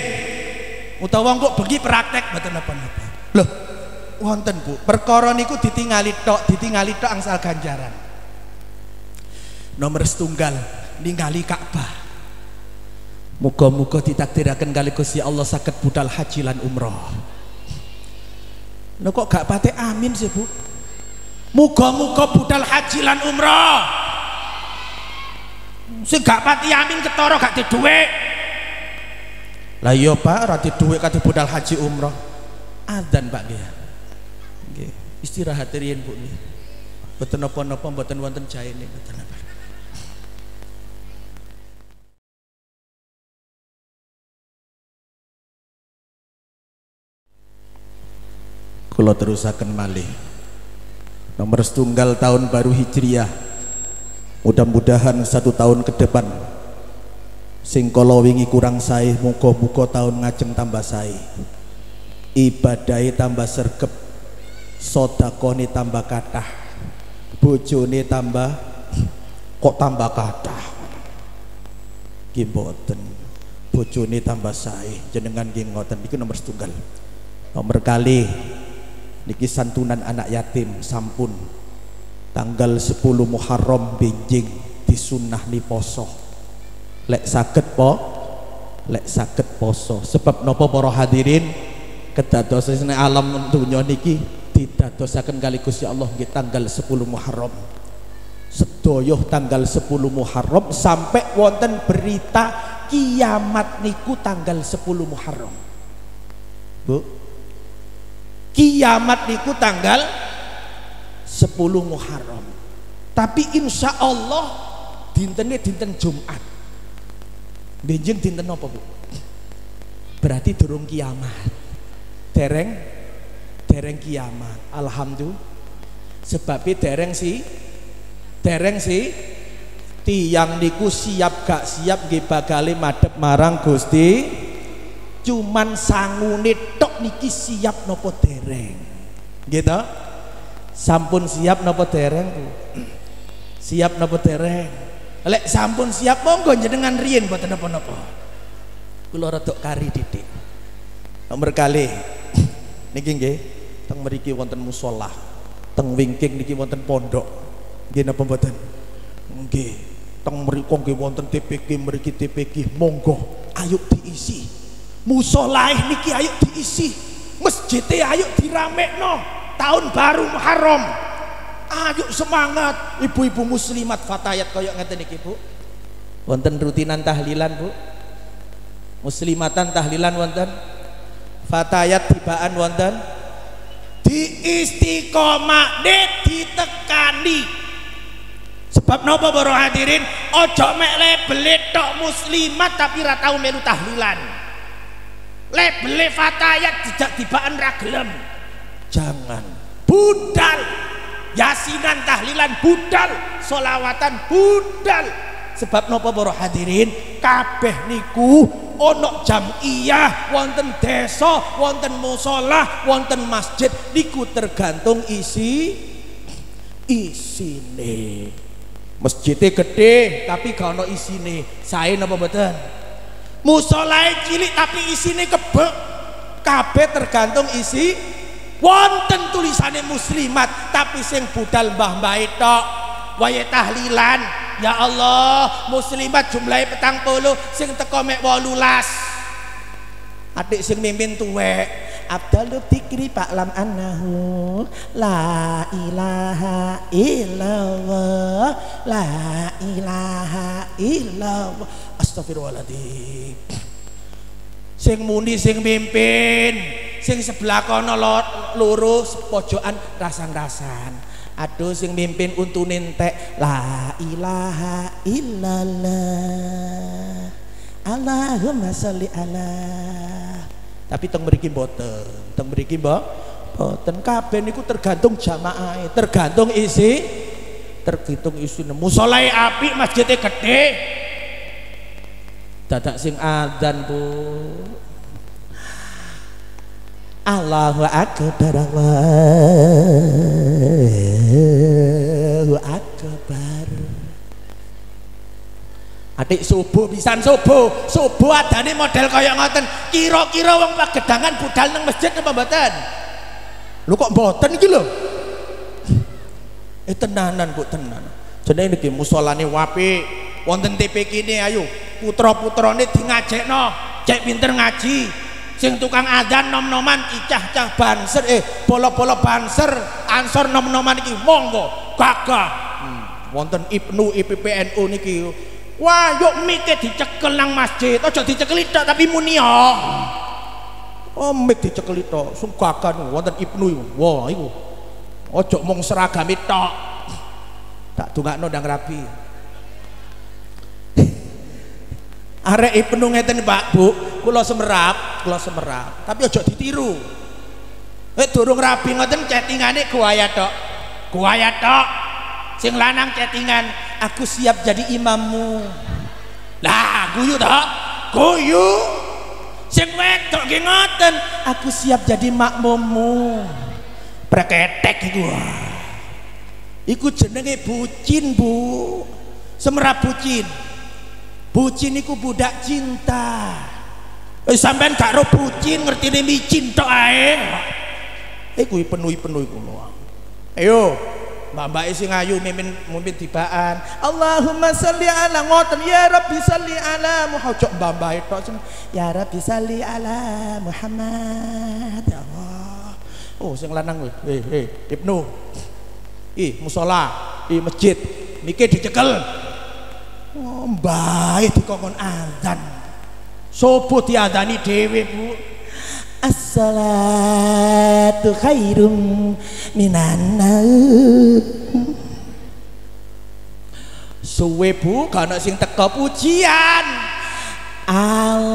Utawa kok bengi praktek mboten napa-napa. Loh, wonten Bu. Perkara niku ditingali tok, ditingali tok angsal ganjaran. Nomor setunggal ningali Ka'bah. Muga-muga ditakdiraken kali Gusti Allah saged budal haji lan umroh. Lho kok gak pate amin sih, Bu? Muga-muga budal haji lan umroh. Sing gak pati amin ketara gak dhuwit. Lah iya Pak, ora dhuwit kate budal haji umroh. Adzan Pak nggih. Istirahat riyen Bu. Mboten napa-napa mboten wonten jaene mboten apa. Kula terusaken malih nomor setunggal tahun baru Hijriah mudah-mudahan satu tahun ke depan sing kala wingi kurang sae muga-muga tahun ngajeng tambah sae ibadai tambah sergep sodakoni tambah kathah. Bojone tambah kok tambah kathah? Nggih mboten. Bojone tambah sae. Jenengan nggih ngoten. Nomor setunggal. Nomor kali. Niki santunan anak yatim. Sampun. Tanggal 10 Muharram Benjing disunnah ni poso. Lek sakit po? Lek sakit poso. Sebab nopo para hadirin? Kedadosan alam dunya niki didadosaken kali Gusti Allah nggih tanggal 10 Muharram. Sedoyoh tanggal 10 Muharram sampai wonten berita kiamat niku tanggal 10 Muharram. Bu kiamat niku tanggal 10 Muharram. Tapi insya Allah dintennya dinten Jumat. Benjing dinten apa bu? Berarti durung kiamat. Dereng dereng kiamat. Alhamdulillah. Sebabnya dereng si dereng si tiang niku siap gak siap nggih bakale madhep marang Gusti. Cuman sangune tok niki siap nopo dereng? Gitu sampun siap nopo dereng siap nopo dereng? Lek sampun siap monggo jenengan riyen buat nopo-nopo kula rada kari titik nomor kali. Niki nggih teng mriki wonten musala teng wingking niki wonten pondok. Nggih napa mboten? Teng mriku nggih wonten TPG mriki? TPG monggo. Ayo diisi. Musola niki ayo diisi. Masjid ayo diramekno. Tahun baru Muharram. Ayo semangat. Ibu-ibu muslimat fatayat koyok ngeten niki Bu. Wonten rutinan tahlilan Bu. Muslimatan tahlilan wonten. Fatayat tibaan wonten di istiqomah de ditekani. Sebab nopo baru hadirin ojo mek label tok muslimat tapi ratau melu tahlilan. Label fatayat tidak tibaan ragilem jangan. Budal. Yasinan tahlilan budal solawatan budal sebab nopo boro hadirin? Kabeh niku ono iya wonten desa wonten musola wonten masjid niku tergantung isi isine. Masjidnya gede tapi gak ono isine. Saya nopo betul musolai cilik tapi isine kebek. Kabeh tergantung isi wonten tulisane muslimat tapi sing budal mbah-mbah tok wae tahlilan. Ya Allah muslimat jumlahe petang puluh sing teko mek 18 adik sing mimpin tuwek. Abdul Fikri Pak Lam Anahu La ilaha illallah La ilaha illallah. Astagfirullahaladzim. Sing muni sing mimpin Sing sebelah kono lurus pojokan rasan-rasan Aduh sing mimpin untuk nintek La ilaha illallah. Allahumma salli ala. Tapi teng mriki mboten. Teng mriki mbok boten kabeh niku tergantung jamaah tergantung isi tergantung isi musolae apik masjidnya gede. Dadak sing adzan Bu Allahu akbar Allahu akbar Adik subuh pisan subuh, subuh adane model kaya ngoten. Kira-kira wong pagedangan budal nang masjid apa mboten? Lu kok mboten iki lho? Eh tenanan kok tenan. Jenenge niki musolane wapi wonten TP kene ayo putra-putrane di ngajekno, cek pinter ngaji. Sing tukang adzan nom-noman icah-cah banser eh bola-bola banser ansor nom-noman iki monggo gagah. Hmm. Wonten Ibnu IPPNU niki Wah, yuk mike dicekel nang masjid. Aja dicekel tok tapi muni. Oh, mik dicekel tok. Sungkakan wonten Ibnu. Wah, iku. Aja mung seragam tok. Tak dongakno ndang rapi. Arek Ibnu ngeten Pak, Bu. Kula semerap, kula semerap. Tapi aja ditiru. Eh durung rapi ngoten chattingane guaya tok. Guaya tok. Sing lanang chattingan aku siap jadi imammu lah guyu tak guyu sing wedok ki ngoten aku siap jadi makmummu preketek iku iku jenenge bucin bu semerap bucin bucin iku budak cinta eh sampean gak ro bucin ngerti micin tok ae iku penuhi-penuhi kula ayo Mbak sing ayu mimpin mimpin tibaan. Allahumma salli ala ngoten ya Rabbi salli ala Muhammad. Mbak tok ya Rabbi salli ala Muhammad. Ya Allah. Oh sing lanang. Eh eh Ibnu. Ih musola, ih masjid. Niki dicekel. Oh mbak dikongkon azan. Sopo diadani dhewe, Bu? As-salatu khairum minan Suwe bu, kana sing teko pujian. Allahumma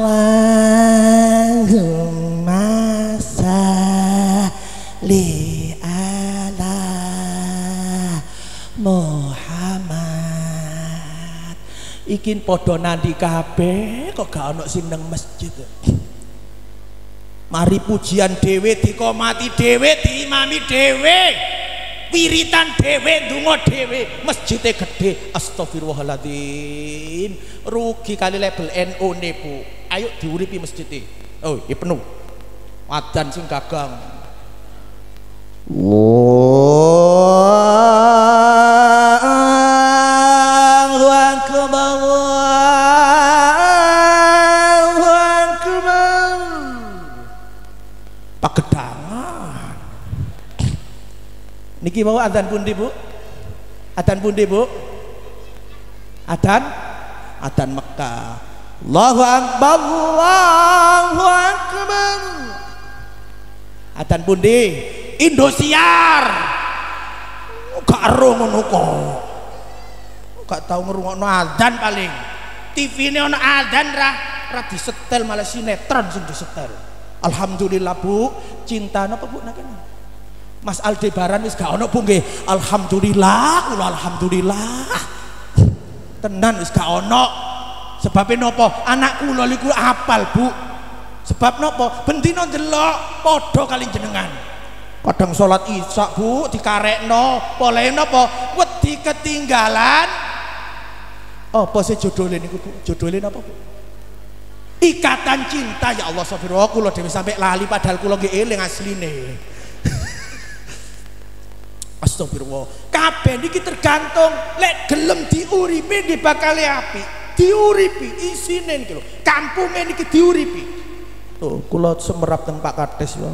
salli ala Muhammad. Ikin padha nandi kabeh kok gak ana sing nang masjid? Mari pujian dewe dikomati dewe diimami dewe wiritan dewe dungo dewe masjidnya gede. Astagfirullahaladzim rugi kali label NU nih bu. Ayo diuripi masjidnya. Oh iya penuh. Wadan sing gagang Allahu Akbar. Pagedangan. Niki mau adzan pundi Bu? Adzan pundi Bu? Adzan? Adzan Mekah. Allahu akbar Allahu akbar. Adzan pundi? Indosiar. Gak ero ngono kok gak tau ngrungokno adzan paling TV ini ono adzan ra ra disetel malah sinetron sing disetel Alhamdulillah Bu, cinta napa Bu nak Mas Aldebaran wis gak ono Bu nggih. Alhamdulillah, kula alhamdulillah. Tenan wis gak ono. Sebabnya napa? Anak kula niku apal Bu. Sebab napa? Bendina ndelok padha kali jenengan. Kadang salat Isya Bu dikarekno, poleh napa? Wedi ketinggalan. Apa sih judulnya niku Bu? Judulnya napa Bu? ikatan cinta ya Allah astagfirullah kula dhewe sampai lali padahal kula nggih eling asline Astagfirullah. Kabeh niki tergantung lek gelem diuripi nggih bakal api. Diuripi isine niki lho. Kampunge niki diuripi. Tuh, kula semerap teng Pak Kades ya.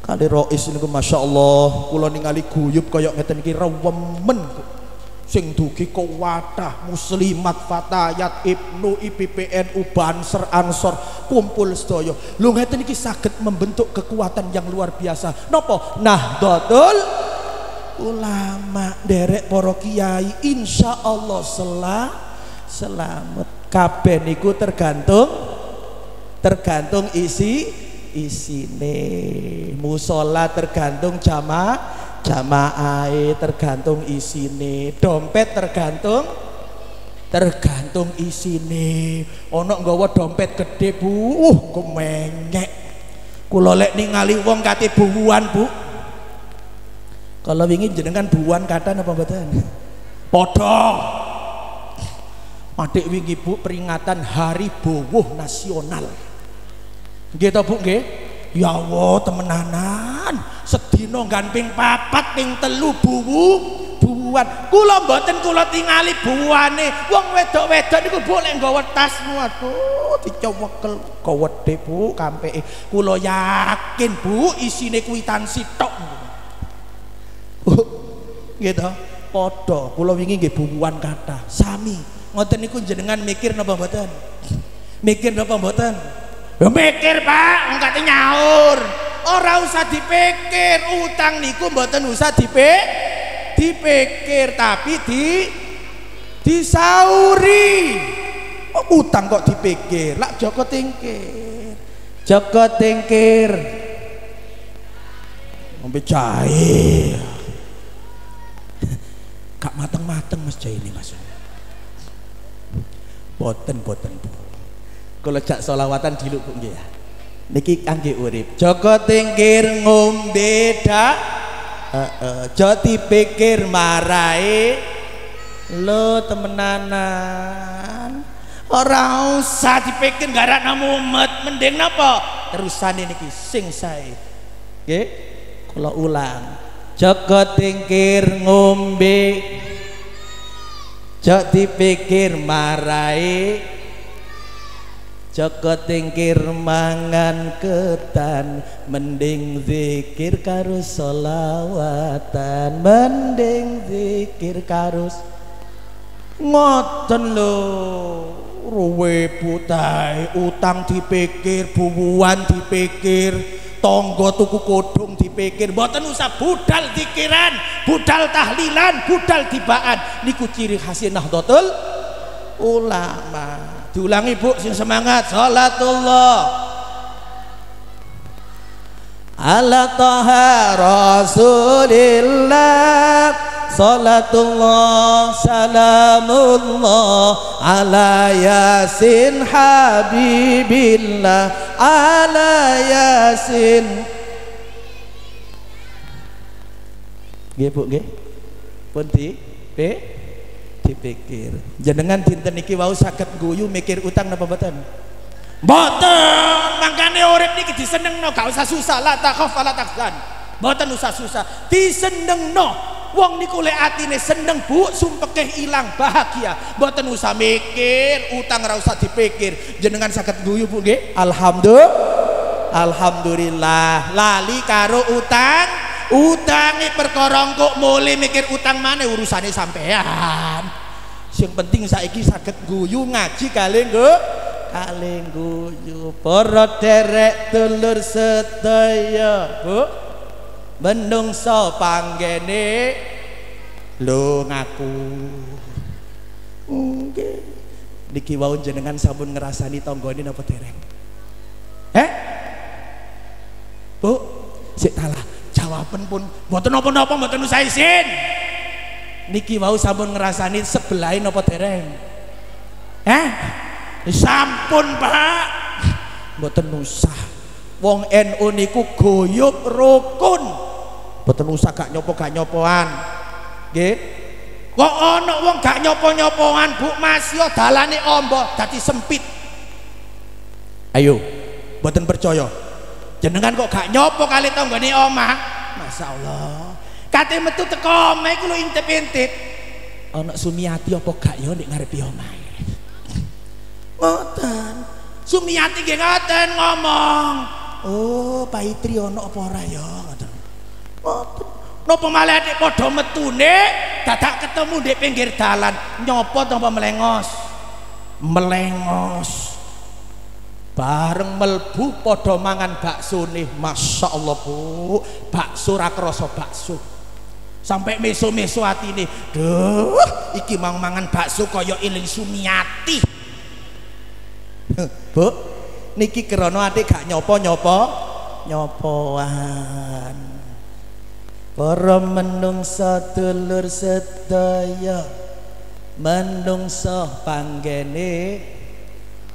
Kali Rois niku masyaallah, kula ningali guyub kaya ngeten iki rewemen. Sing dugi kuwatah muslimat fatayat ibnu IPPNU Banser Ansor kumpul sedaya. Lho ngeten iki saged membentuk kekuatan yang luar biasa. Napa? Nah, dodol ulama derek para kiai insya Allah selah selamat kabeh niku tergantung tergantung isi isine musola tergantung jamaah jamaah tergantung isine dompet tergantung tergantung isine ono nggawa dompet gede bu uh kemenyek kula lek ningali wong kate buuan bu kalau wingi jenengan buan kata apa mboten? Padha. Adik wingi Bu peringatan Hari Bowuh Nasional. To Bu nggih? Ya Allah temenanan. Sedina nggan ping papat ping telu buwu buwan. Kula mboten kula tingali buwane. Wong wedok-wedok niku Bu lek nggawa tas aduh dicowekel kewedhe Bu kampeke. Kula yakin Bu isine kuitansi tok gitu podo kula wingi nggih bubuan kata sami ngoten niku jenengan mikir napa mboten mikir napa mboten ya mikir Pak engkate nyaur. Ora usah dipikir utang niku mboten usah dipik dipikir tapi di disauri. Oh, utang kok dipikir? Lak Joko tingkir. Joko tingkir. Ngombe cair gak mateng-mateng Mas ini Mas. Boten boten Bu kalau jak solawatan Bu nggih. Ya niki kangge urip. Joko tingkir ngombe dak. Heeh. Uh, dipikir marai. Lo temenanan. Ora usah dipikir gara mumet. Mending napa? Terusane niki sing sae. Nggih. Kula ulang. Joko tingkir ngombe. Jok dipikir marai Joko tingkir mangan ketan Mending zikir karus solawatan Mending zikir karus Ngoten lo Ruwe putai Utang dipikir Bubuan dipikir tonggo tuku kodong dipikir mboten usah budal dikiran budal tahlilan budal tibaan niku ciri khasnya nahdlatul ulama diulangi bu sing semangat. Salatullah. Ala taha rasulillah. Salatullah salamullah. Ala yasin habibillah. Ala yasin. Nggih Bu pun di P dipikir. Jenengan dinten niki wau saged guyu mikir utang napa mboten? Mboten mangkane urip niki disenengno gak usah susah. La takhaf la tahzan. Mboten usah susah. Disenengno. Wong niku lek atine seneng Bu sumpekeh ilang bahagia. Mboten usah mikir utang ora usah dipikir. Jenengan saged guyu Bu nggih? Alhamdulillah. Alhamdulillah. Lali karo utang utangi perkara kok mulai mikir utang mana urusannya sampean. Yang penting saiki saged guyu ngaji kali nggo kali guyu. Para derek dulur sedaya Bu. Menungso panggene lo ngaku. Nggih. Niki wau jenengan sampun ngrasani tanggane napa dereng? Eh Bu sik talah jawaban pun mboten napa-napa mboten usah isin niki wau sampun ngrasani sebelahin napa dereng eh sampun Pak mboten usah wong NU niku goyub rukun Boten usah gak nyopo gak nyopoan. Nggih. Kok ana wong gak nyopo-nyopoan, Bu Mas yo dalane ombo dadi sempit. Ayo, boten percaya. Jenengan kok gak nyopo kali tanggane omah? Masya Allah. kate metu teko omah iku lho intip-intip. Ana Sumiati apa gak ya nek ngarepe omah ngoten. Sumiati nggih ngoten ngomong. Oh Paitri ana apa ora ya? Ngoten. Ngoten. Napa malah nek padha metune dadak ketemu di pinggir dalan. Nyopot apa melengos? Melengos bareng melbu padha mangan bakso nih Masya Allah bu. Bakso rakrasa bakso. Sampai meso-meso hati ini duh iki mau mangan bakso kaya iling sumiati. Bu niki kerono adik gak nyopo-nyopo? Nyopoan. Para menungsa dulur sedaya menungsa panggene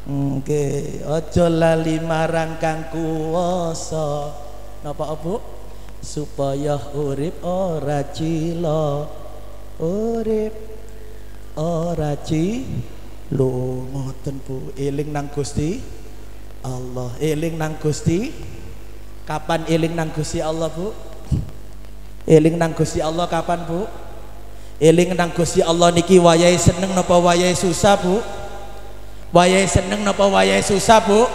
nggih aja lali marang kang kuwasa. Napa Bu supaya urip ora cila. Urip ora cilo ngoten Bu. Eling nang Gusti Allah. Eling nang Gusti. Kapan eling nang Gusti Allah Bu? Eling nang Gusti Allah kapan Bu? Eling nang Gusti Allah niki wayahe seneng napa wayahe susah Bu wayahe seneng napa wayahe susah Bu?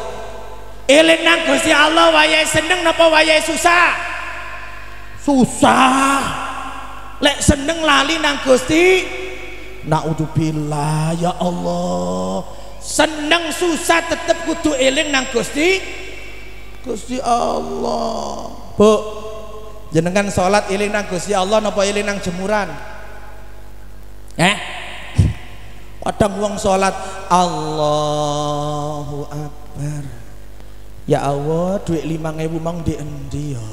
Eling nang Gusti Allah wayahe seneng napa wayahe susah? Susah. Lek seneng lali nang Gusti naudzubillah ya Allah. Seneng susah tetep kudu eling nang Gusti. Gusti Allah. Bu jenengan sholat eling nang Gusti Allah napa eling nang jemuran? Eh kadang wong sholat Allahu Akbar. Ya Allah duit lima ngewu mang di endi ya?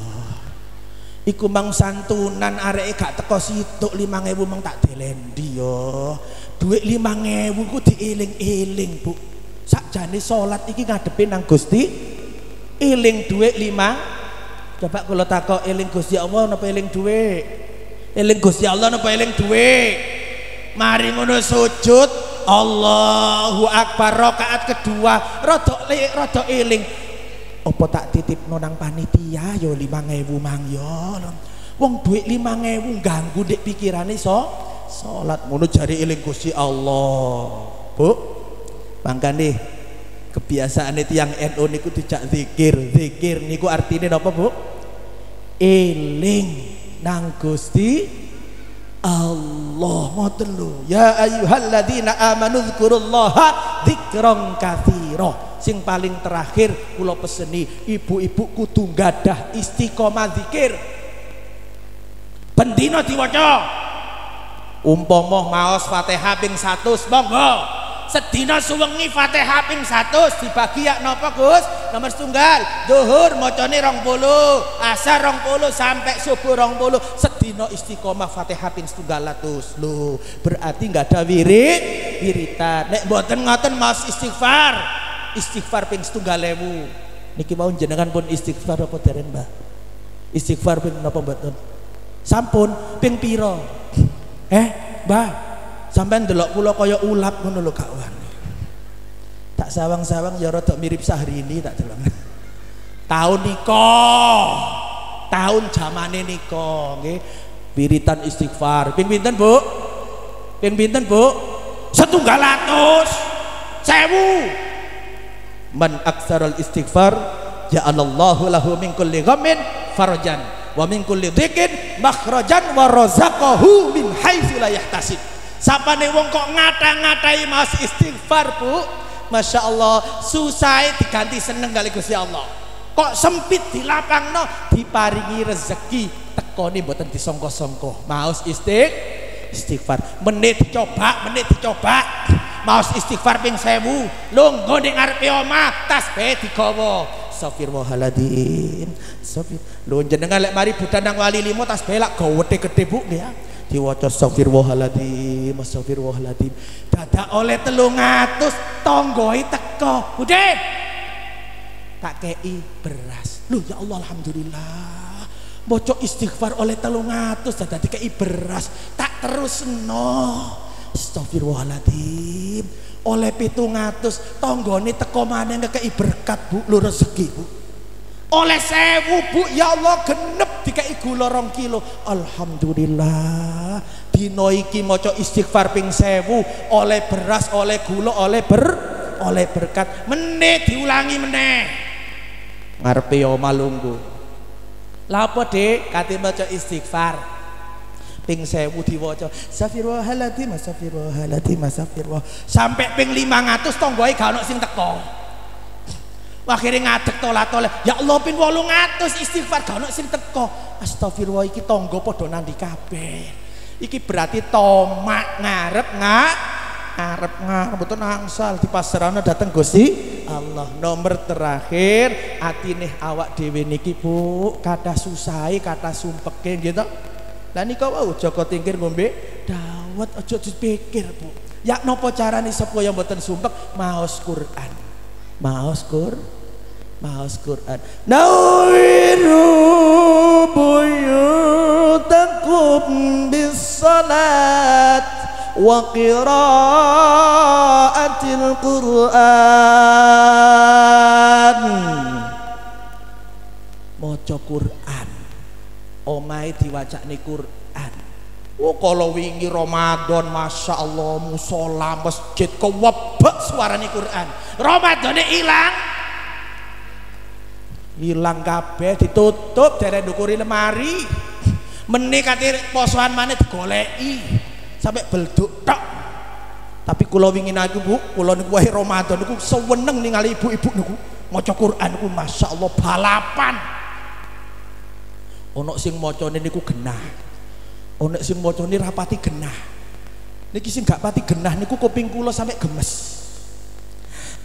Iku mang santunan areke gak teko situk lima ngewu mang tak dilendi ya? Duit lima ngewu ku dieling-eling bu. Sakjane sholat iki ngadepin nang Gusti eling duit lima. Coba kalau takok eling Gusti Allah napa eling duit? Eling Gusti Allah napa eling duit mari ngono sujud. Allahu Akbar. Rakaat kedua. Rada rada eling. Apa tak titip nonang panitia? Yo 5000 mang yo. Wong duit 5000 ganggu dek pikirane so. Salat. Ngono jari eling Gusti Allah. Bu mangkane kebiasaan itu yang NU niku dijak zikir. Zikir niku artinya apa Bu? Eling nang Gusti Allah ngoten lho ya ayyuhalladzina amanu dzkurullaha dzikran katsira. Sing paling terakhir kula peseni ibu-ibu kudu gadah istiqomah zikir. Bendina diwaca. Umpama maos Fatihah ping 100 monggo sedina suwengi Fatihah ping 100 dibagi ya napa Gus? Nomor setunggal zuhur macane 20 asar 20 sampai subuh 20 sedina istiqomah Fatihah ping setunggal atus lho berarti nggak ada wirid wiritan. Nek mboten ngoten mas istighfar. Istighfar ping setunggal ewu. Niki mau jenengan pun istighfar apa dereng Mbak istighfar ping napa mboten? Sampun ping piro? Eh Mbak sampai ndelok kula kaya ulap ngono lho gak wani tak sawang-sawang ya rada mirip Syahrini tak delok. Tahun niko tahun zamane niko nggih. Wiritan istighfar. Ping pinten Bu? Ping pinten Bu? Setunggal atus. Sewu. Man istighfar ja'alallahu lahu min kulli ghammin farajan wa min kulli dhikin makhrajan wa razaqahu min haitsu la yahtasib sapane wong kok ngata-ngatai mas istighfar bu. Masya Allah susah diganti seneng kali Gusti Allah. Kok sempit di lapang no diparingi rezeki. Tekoni buatan disongko-songko. Maus istik istighfar. Menit dicoba menit dicoba. Maus istighfar ping sewu. Lunggo di ngarepe omah tasbih digawa. Astagfirullahaladzim Astagfir Lho jenengan lek mari budan nang wali limo tasbih lak gawede gede bu ya diwaca astagfirullahaladzim astagfirullahaladzim dadak oleh telung atus tonggoi teko bude tak kei beras. Lu ya Allah Alhamdulillah. Bocok istighfar oleh telung atus dadak kei beras. Tak terus no. Astagfirullahaladzim oleh pitung atus tonggoni teko mana ngekei berkat bu. Lu rezeki bu oleh sewu bu. Ya Allah genep dikai gula rong kilo. Alhamdulillah. Dino iki maca istighfar ping sewu. Oleh beras oleh gula oleh ber oleh berkat. Meneh diulangi meneh ngarepe oma lunggu. Lapo dek kate maca istighfar. Ping sewu diwaca safirwahaladzim safirwahaladzim safirwah sampai ping 500 tonggoe gak ono sing teko akhirnya ngadek tolak tolak ya Allah pin wolung atus istighfar. Gak sing teko. Astagfirullah iki tonggo podo nandi kabeh. Iki berarti tomak ngarep ngak ngarep ngarep betul nangsal di pasarana datang Gusti Allah. Nomor terakhir nih awak dewi niki Bu. Kata susai kata sumpeke gitu lah nika wau Joko Tingkir ngombe. Dawet aja dipikir Bu. Ya nopo carane yang mboten sumpek? Maos Quran. Maos Qur maos Quran. Nawiru buyutakum bis salat wa qiraatil Quran. Maca Quran. Omahe diwacane Quran. Oh kalau wingi Ramadan Masya Allah musola masjid kewebek suaranya Quran. Ramadannya hilang hilang kabeh ditutup dari dukuri lemari. Menikati posoan mana digolei sampai belduk tok. Tapi kalau ingin aku bu kalau niku wahi Ramadan niku seweneng ningali ibu-ibu niku. Maca Quran niku Masya Allah balapan. Ono sing macane niku genah. Ono sing macane rapati genah. Niki sing gak pati genah niku kuping kula sampai gemes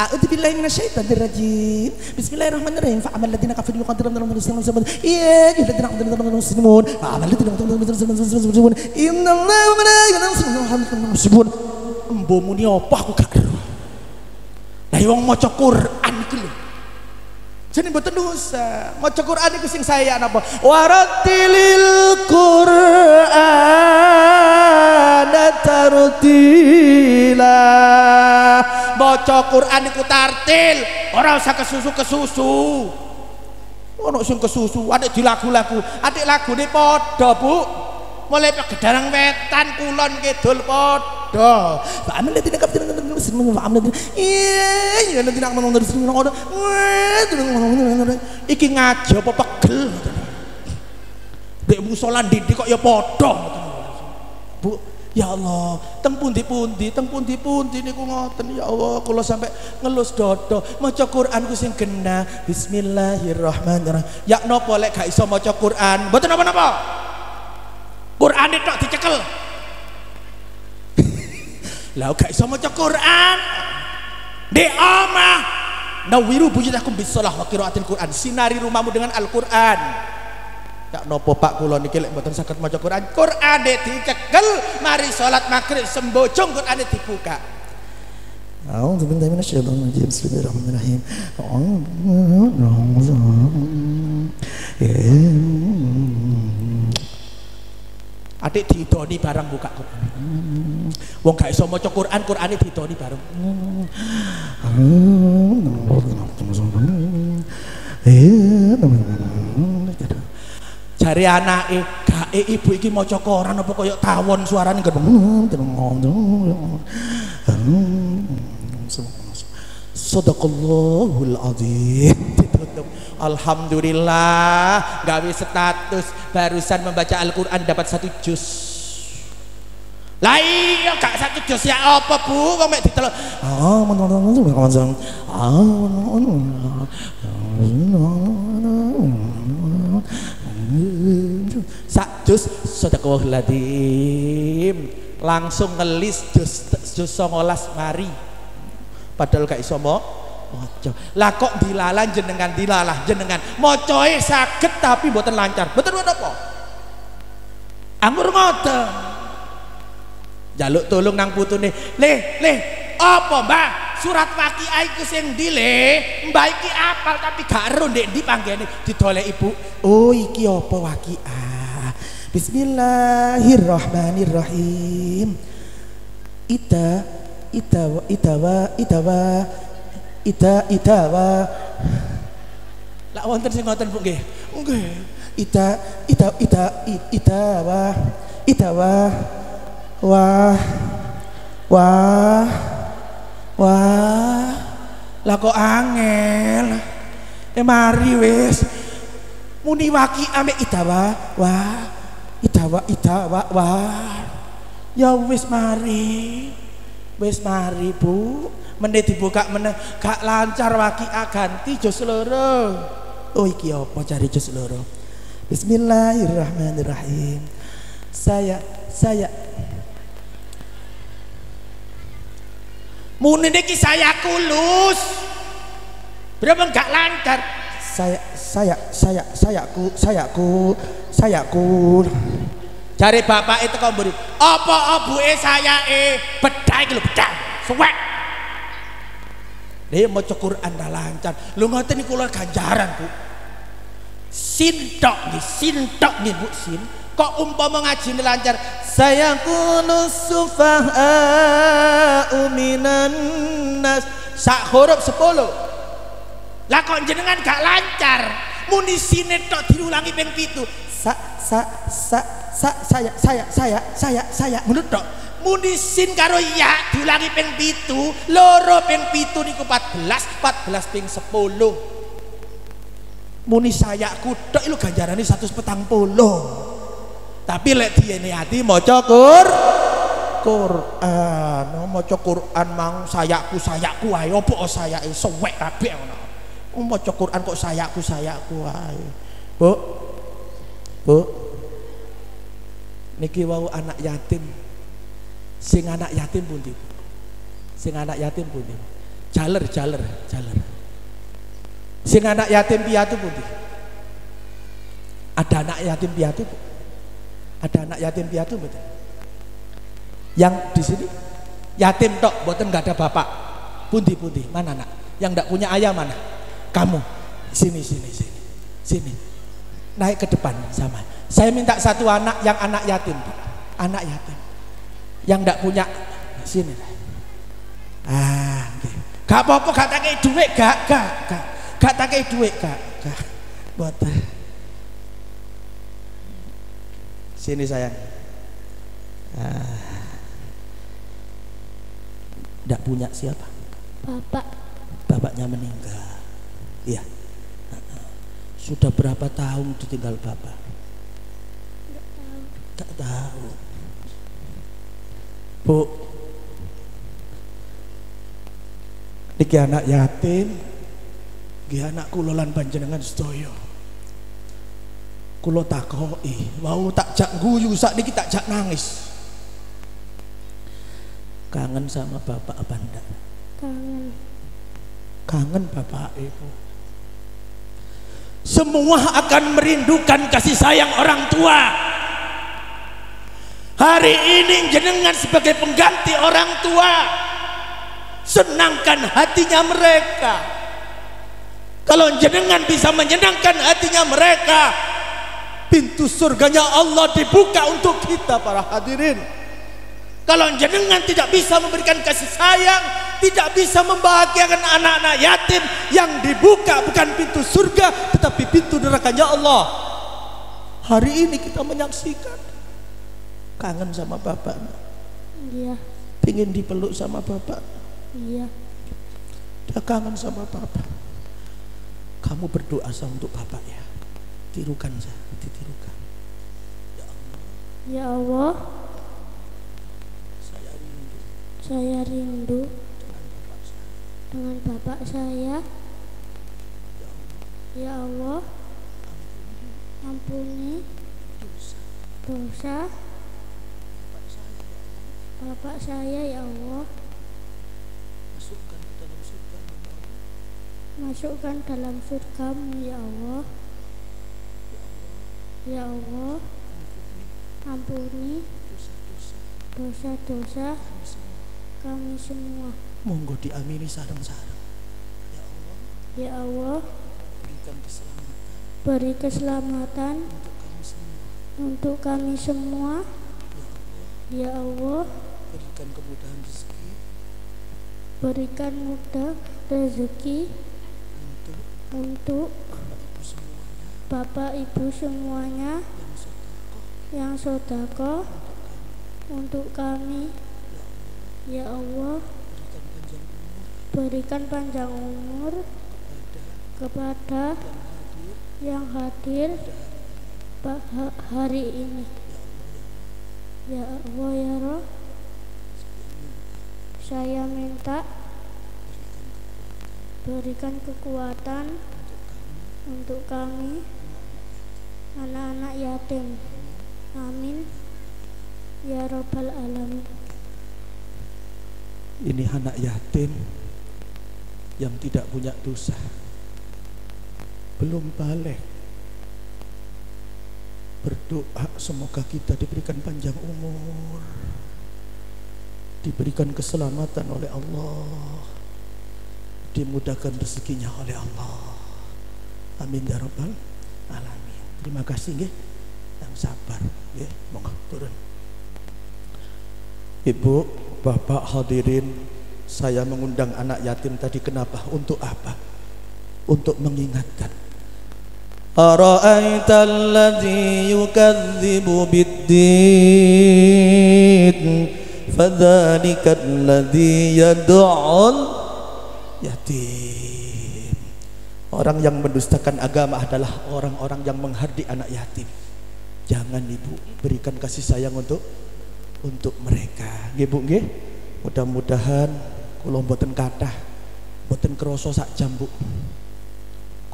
A'udzu billahi minasyaitonir rajim. Bismillahirrahmanirrahim. Fa amal ladina kafaru yuqatiluna min muslimin sabun. Ya ladina kafaru muslimun. Fa amal ladina kafaru muslimun. Innallaha wa malaikatahu yusalluna 'alan Embo muni apa aku gak ero. Lah wong maca Quran iki lho. Jadi mboten dosa. Maca Quran iku sing saya napa? Warattilil Qur'an tartila. Maca Quran iku tartil, ora usah kesusu-kesusu. Ono sing kesusu, adik di lagu-lagu, adik lagune padha, Bu. Mulai pegedarang wetan kulon kidul padha. Fa amal ladina kafaru muslimin wa amna iya ngomong dari sini ngono iki ngaji apa pegel dek musola didik kok ya padha Bu Ya Allah, teng pundi-pundi, teng pundi-pundi niku ngoten ya Allah, kula sampai ngelus dodo maca Quran ku sing genah. Bismillahirrahmanirrahim. Ya napa lek gak iso maca Quran? Mboten napa-napa. Quran itu dicekel. Lah gak iso maca Quran. Di omah nawiru buyutakum bisalah wa qiraatil Quran. Sinari rumahmu dengan Al-Qur'an. Gak nopo Pak kula niki lek mboten saged maca Quran. Quran dicekel mari salat maghrib sembojong Quran dibuka. A'udzu billahi minasyaitonir rajim. Bismillahirrahmanirrahim. Adik didoni barang buka Quran. Wong gak iso maca Quran, Qurane didoni bareng. Jari anake, gae ibu iki maca Quran apa kaya tawon suarane Sadaqallahul azim. Alhamdulillah gawe status barusan membaca Al-Qur'an dapat satu juz. Lah iya gak satu juz ya apa Bu? Kok mek ditelok. Sak juz azim. Langsung ngelis juz juz 19 mari. Padahal gak iso mau maca. Lah kok dilalah jenengan dilalah jenengan. Macae saged tapi mboten lancar. Mboten apa? Anggur ngoten. Jaluk tolong nang putune. Le, le, apa, Mbak? Surat waqiah iku sing ndi, Le? Mbak iki apal tapi gak ero ndek ndi didolek Ibu. Oh, iki apa waqiah? Bismillahirrahmanirrahim. Ita itawa itawa itawa ita itawa. Lak wonten sing ngoten Bu nggih. Nggih. Ita ita ita ita wah ita wah wah wah. Lah kok angel? Eh mari wis. Muni waki ame ita wah wah ita wah ita wah wah. Ya wis mari wis mari bu. Menit dibuka meneh. Gak lancar waki ganti jos loro. Oh iki apa cari jos loro? Bismillahirrahmanirrahim. Saya saya. Muni niki saya kulus. Berapa gak lancar? Saya saya saya saya ku saya cari bapak itu kau beri apa abu e saya e bedai gitu bedai suwek. Dia mau Quran dah lancar. Lu ngoten niku kula ganjaran bu. Sintok nih sintok nih bu sin. Kok umpama ngaji ini lancar? Saya kunu sufaha minan nas. Sak huruf sepuluh. Lah kok jenengan gak lancar? Muni sinetok diulangi ping pitu. Sa sa sa sa saya saya saya saya saya menurut tok muni sin karo ya diulangi ping pitu loro ping pitu niku 14 14 ping 10 muni saya kutok itu ganjarannya satu petang puluh. Tapi lek diene hati maca Qur Quran. Maca Quran mang sayaku sayaku ae. Opo sayake suwek kabeh ngono? Maca Quran kok sayaku sayaku ae. Bu Bu niki wau anak yatim. Sing anak yatim pundi sing anak yatim pundi jaler jaler jaler. Sing anak yatim piatu pundi ada anak yatim piatu ada anak yatim piatu betul yang di sini yatim tok boten nggak ada bapak. Pundi pundi mana anak? Yang nggak punya ayah mana? Kamu. Sini sini sini. Sini. Naik ke depan sama saya minta satu anak yang anak yatim anak yatim. Yang nggak punya sini. Ah okay. gak apa-apa gak tak duit gak gak gak. Gak tak duit gak gak. Buat sini sayang. Ah. nggak punya siapa? Bapak. Bapaknya meninggal. Iya. Sudah berapa tahun ditinggal bapak tak tahu. Bu. Niki anak yatim. Nggih anak kula lan panjenengan sedaya. Kula takoki mau tak jak guyu sak niki tak jak nangis. Kangen sama bapak apa ndak? Kangen. Kangen bapak ibu. Semua akan merindukan kasih sayang orang tua hari ini jenengan sebagai pengganti orang tua senangkan hatinya mereka. Kalau jenengan bisa menyenangkan hatinya mereka pintu surganya Allah dibuka untuk kita para hadirin. Kalau jenengan tidak bisa memberikan kasih sayang tidak bisa membahagiakan anak-anak yatim yang dibuka bukan pintu surga tetapi pintu nerakanya Allah. Hari ini kita menyaksikan kangen sama bapak. Iya. Pingin dipeluk sama bapak. Iya. Dia kangen sama bapak. Kamu berdoa sama untuk bapak ya. Tirukan saya ditirukan. Ya Allah. Saya rindu. Saya rindu. Dengan bapak saya. Ya Allah. Ampuni. Dosa bapak saya ya Allah. Masukkan ke dalam surga masukkan dalam surgamu ya Allah. Ya Allah. Ampuni. Dosa-dosa. Kami semua. Monggo diamini sarang-sarang. Ya Allah. Berikan keselamatan. Beri keselamatan. Untuk kami semua. Untuk kami semua. Ya Allah berikan kemudahan rezeki. Berikan mudah rezeki untuk untuk Bapak Ibu semuanya. Bapak Ibu semuanya. Yang sodako untuk kami. Ya Allah. Berikan panjang umur. Kepada yang hadir hari ini. Ya Allah ya Roh saya minta berikan kekuatan untuk kami anak-anak yatim. Amin. Ya robbal alamin. Ini anak yatim yang tidak punya dosa. Belum balik. Berdoa semoga kita diberikan panjang umur diberikan keselamatan oleh Allah dimudahkan rezekinya oleh Allah amin ya rabbal alamin terima kasih nggih yang sabar nggih monggo turun Ibu, Bapak hadirin, saya mengundang anak yatim tadi kenapa? Untuk apa? Untuk mengingatkan. Ara'aita alladhi yukadzibu biddin Fadhalika alladhi yad'ul yatim Orang yang mendustakan agama adalah orang-orang yang menghardik anak yatim Jangan ibu berikan kasih sayang untuk untuk mereka. Nggih Bu nggih. Mudah-mudahan kula mboten kathah mboten krasa sak jam Bu.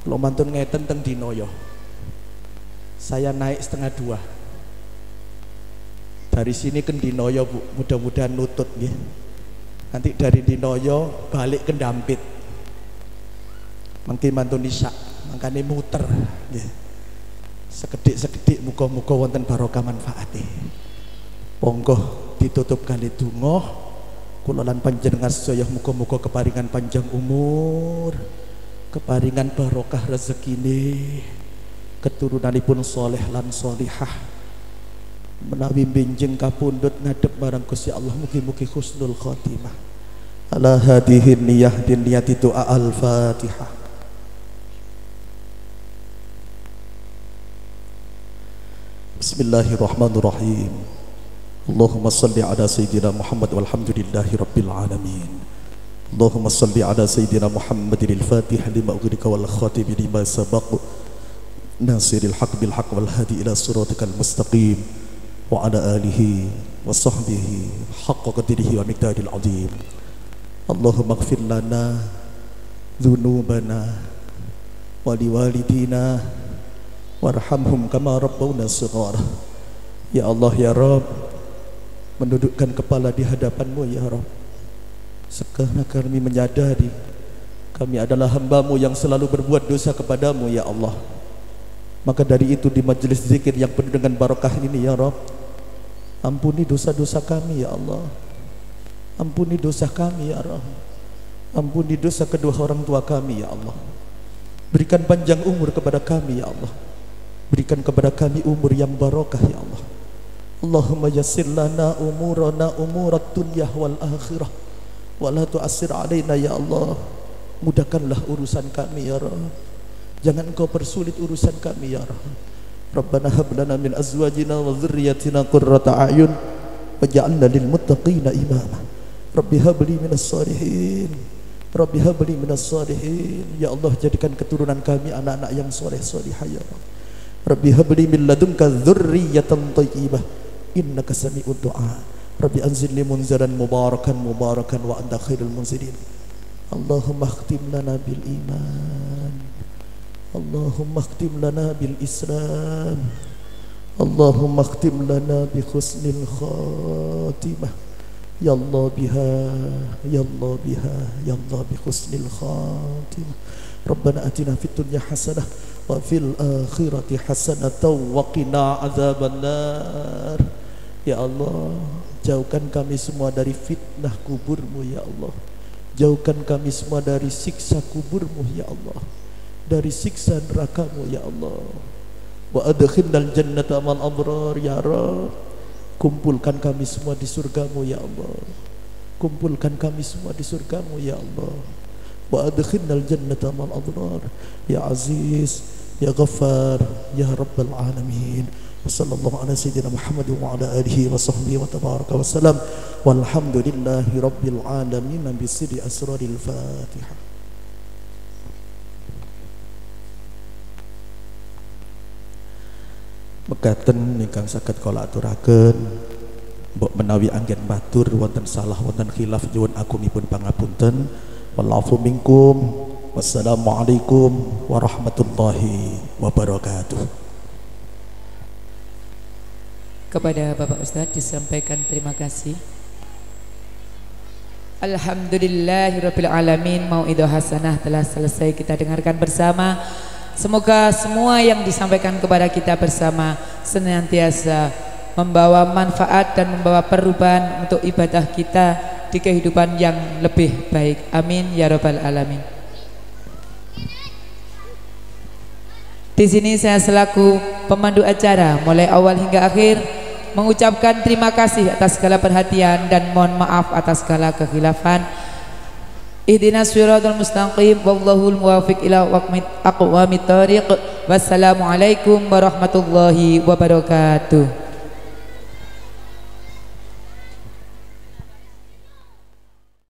Kula mantun ngeten teng dinoyo. Saya naik setengah dua. Dari sini ke Dinoyo Bu, mudah-mudahan nutut nggih. Nanti dari Dinoyo balik ke Dampit. Mungkin mantun isak, makanya muter nggih. Sekedik-sekedik muga-muga wonten barokah manfaatih. Monggo ditutup kali donga kula panjenengan sedaya muga-muga keparingan panjang umur keparingan barokah rezekine keturunanipun soleh lan solihah menawi benjing kapundhut ngadep barang Gusti Allah mugi-mugi husnul khotimah ala hadihin niyah din niyati doa al-fatihah. Bismillahirrahmanirrahim. Allahumma salli ala sayyidina Muhammad walhamdulillahi rabbil alamin. Allahumma salli ala sayyidina Muhammadin al-fatih lima ugrika wal khatib lima sabaq. Nasiril haq bil haq wal hadi ila suratikal mustaqim. وعلى آله وصحبه حق قدره ومقداره العظيم اللهم اغفر لنا ذنوبنا ولوالدينا وارحمهم كما ربونا صغارا يا الله يا رب mendudukkan kepala di hadapanmu ya Rabb sekarang kami menyadari kami adalah hambamu yang selalu berbuat dosa kepadamu ya Allah maka dari itu di majelis zikir yang penuh dengan barakah ini ya Rabb ampuni dosa-dosa kami ya Allah. Ampuni dosa kami ya Rabb. Ampuni dosa kedua orang tua kami ya Allah. Berikan panjang umur kepada kami ya Allah. Berikan kepada kami umur yang barakah ya Allah. Allahumma yassir lana umurana umurat dunya wal akhirah. Wa la tu'assir alaina ya Allah. Mudahkanlah urusan kami ya Rabb. Jangan engkau persulit urusan kami ya Rabb Rabbana hab lana min azwajina wa dhurriyyatina qurrata a'yun waj'alna lil muttaqina imama Rabbi hab li minas salihin Rabbi hab li minas salihin ya Allah jadikan keturunan kami anak-anak yang soleh solihah ya Rabb. Rabbi hab li min ladunka dhurriyyatan thayyibah innaka sami'ud du'a rabbi anzilni munzalan mubarakan mubarakan wa anta khairul munzilin Allahumma khtim lana bil iman Allahumma khtim lana bil islam Allahumma khtim lana bi husnil khatimah Ya Allah biha Ya Allah biha Ya Allah bi husnil khatimah ربنا اتنا في الدنيا حسنه وفي الاخره حسنه وقنا عذاب النار Ya Allah Jauhkan kami semua dari fitnah kuburmu ya Allah Jauhkan kami semua dari siksa kuburmu ya Allah Dari siksa nerakamu ya Allah Wa adkhilnal jannata amal abrar ya Rabb Kumpulkan kami semua di surgamu ya Allah Kumpulkan kami semua di surgamu ya Allah Wa adkhilnal jannata amal abrar Ya Aziz ya Ghaffar ya Rabbal Alamin وصلى الله على سيدنا محمد وعلى آله وصحبه وتبارك وسلم والحمد لله رب العالمين بسر أسرار الفاتحة Mekaten ingkang saged kula aturaken. Mbok menawi anggen matur wonten salah wonten khilaf nyuwun agungipun pangapunten. Wallahu minkum. Wassalamualaikum warahmatullahi wabarakatuh. Kepada Bapak Ustadz disampaikan terima kasih. Alhamdulillahirrabbilalamin mau hasanah telah selesai. Kita dengarkan bersama Semoga semua yang disampaikan kepada kita bersama senantiasa membawa manfaat dan membawa perubahan untuk ibadah kita di kehidupan yang lebih baik. Amin ya rabbal alamin. Di sini saya selaku pemandu acara mulai awal hingga akhir mengucapkan terima kasih atas segala perhatian dan mohon maaf atas segala kekhilafan. Ihdinas siratal mustaqim wallahul muwafiq ila aqwamit thariq. Wassalamualaikum warahmatullahi wabarakatuh.